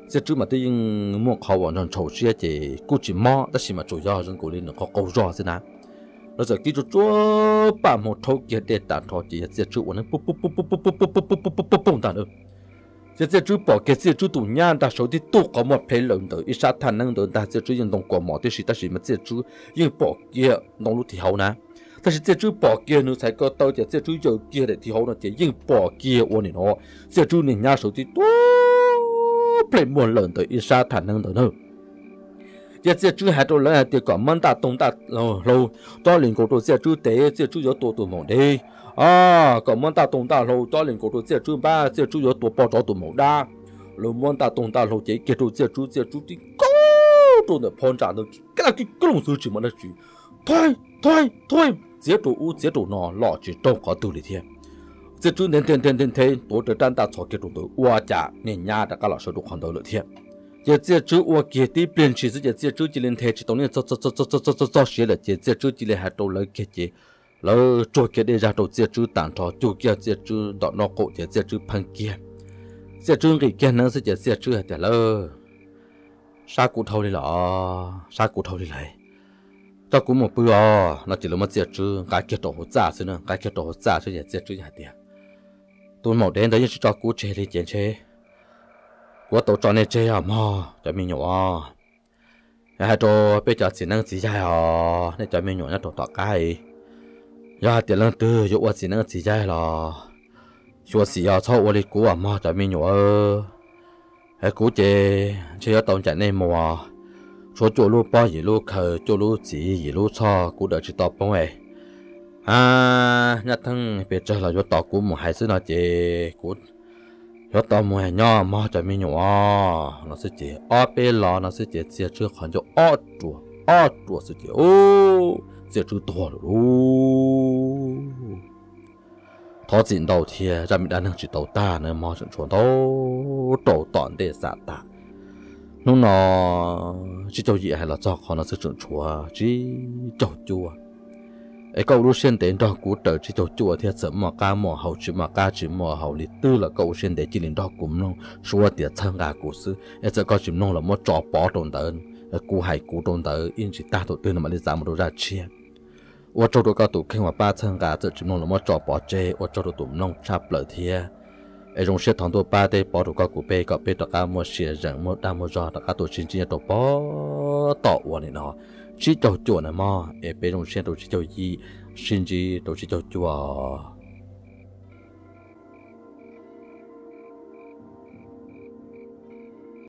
giờ chứ mà tôi muốn học vào nền trầu xia chỉ cú chỉ mò tất nhiên mà chủ yếu dân cổ lên nó có câu rõ thế nào nó giờ kia cho chúa bà một thâu kia để tàn thọ chỉ nhất chú của nó uống búp búp búp búp búp búp búp búp búp búp búp búp tàn ư giết giết chú bỏ kia giết chú tụ nhà ta số thì tụ có một phê lớn tới ít sát thằng năng được? ta giết chữ dùng đồng quả mỏ thì thật chỉ mà giết chú dùng bỏ kia đồng lúa thì hậu nè ta chỉ giết chú bỏ kia nữa 才 có tao chỉ giết chữ giờ kia để thì hậu nó chỉ dùng bỏ kia của nó giết chú nhà nhan số thì tụ phê một lớn tới ít sát thằng năng được nữa 一这珠海都人还得搞蛮大东大老老，大连高头这珠得这珠要多多忙的啊，搞蛮大东大老，大连高头这珠吧这珠要多包炸多忙的，老蛮大东大老这各种这珠这珠的高多的膨胀的，各个各种手机么的珠，推推推，这珠乌这珠那垃圾都搞你的天。这周天天天天天，多着张大草，各种都我家你家的，噶老师都看到你天。Giờ giờ chú ua kia đi giờ giờ chú chỉ lên thế chỉ tổng nên cho cho cho cho cho cho cho cho xí là giờ giờ chú chỉ lên hai đầu lấy kia chia lỡ trôi kia để ra đầu giờ chú tàn trò chú kia giờ chú đọ nó cổ giờ giờ chú phăng kia giờ chú cái kia nó giờ giờ chú chữ hết lỡ sa cụ thâu đi lọ sa cụ thâu đi lại cho cũng một bữa nó chỉ là một giờ chú cái kia tổ hỗ trợ xí nữa cái kia tổ hỗ trợ giờ giờ chú hết tiền tôi màu đen đấy cho cụ chơi đi 我都找你这样嘛，这没有啊。呀，这别家只能自家呀，你这没有那多大概。呀，点能得有我只能自家了。说是要操我的股啊嘛，这没有啊。哎，估计只要当家那么啊。说走路包一路口，走路急一路操，估得是到崩哎。à nhất thân biết chơi là do tỏ của một hai sư nó chế của yo to mu he nyo ma cho mi nyu a na sẽ chỉ o pe lo nó sẽ chỉ chia chưa khoản cho o tu o tu sẽ chỉ ô chia chưa to rồi thọ chín đầu thì ra mi đã nâng chỉ đầu ta nữa mà chẳng chuẩn đâu đầu toàn để sa ta nó nó chỉ cho gì hay là cho họ nó sẽ chuẩn chùa chỉ cho chùa ไอ้ก็รู้เช่นแต่ดอกกูเตอจิตจัวเทียสมอกาหมอเฮาจิมอกาจิมอเฮาลิตื้อละก็เช่นแต่จิลินดอกกุมนงชัวเตียช่างกากูซื้อไอ้จะก็จิมนงละมอจอปอตนเตินกูหายกูตนเตินอินจิตาตัวตื่นมาลิจามรู้ราเชียว่าเจ้าตัวก็ตุกขึ้นว่าป้าช่างกาจะจิมนงละมอจอปอเจว่าเจ้าตัวตุ่มนงชาเปลือเทียไอ้รงเสียทองตัวป้าได้ปอตัวก็กูเปก็เปตะกามอเสียจังมอดามอจอตะกาตัวจริงๆตัวปอต่อวันนี้เนาะ จิ做เจ้าจวนะมาเอเปรง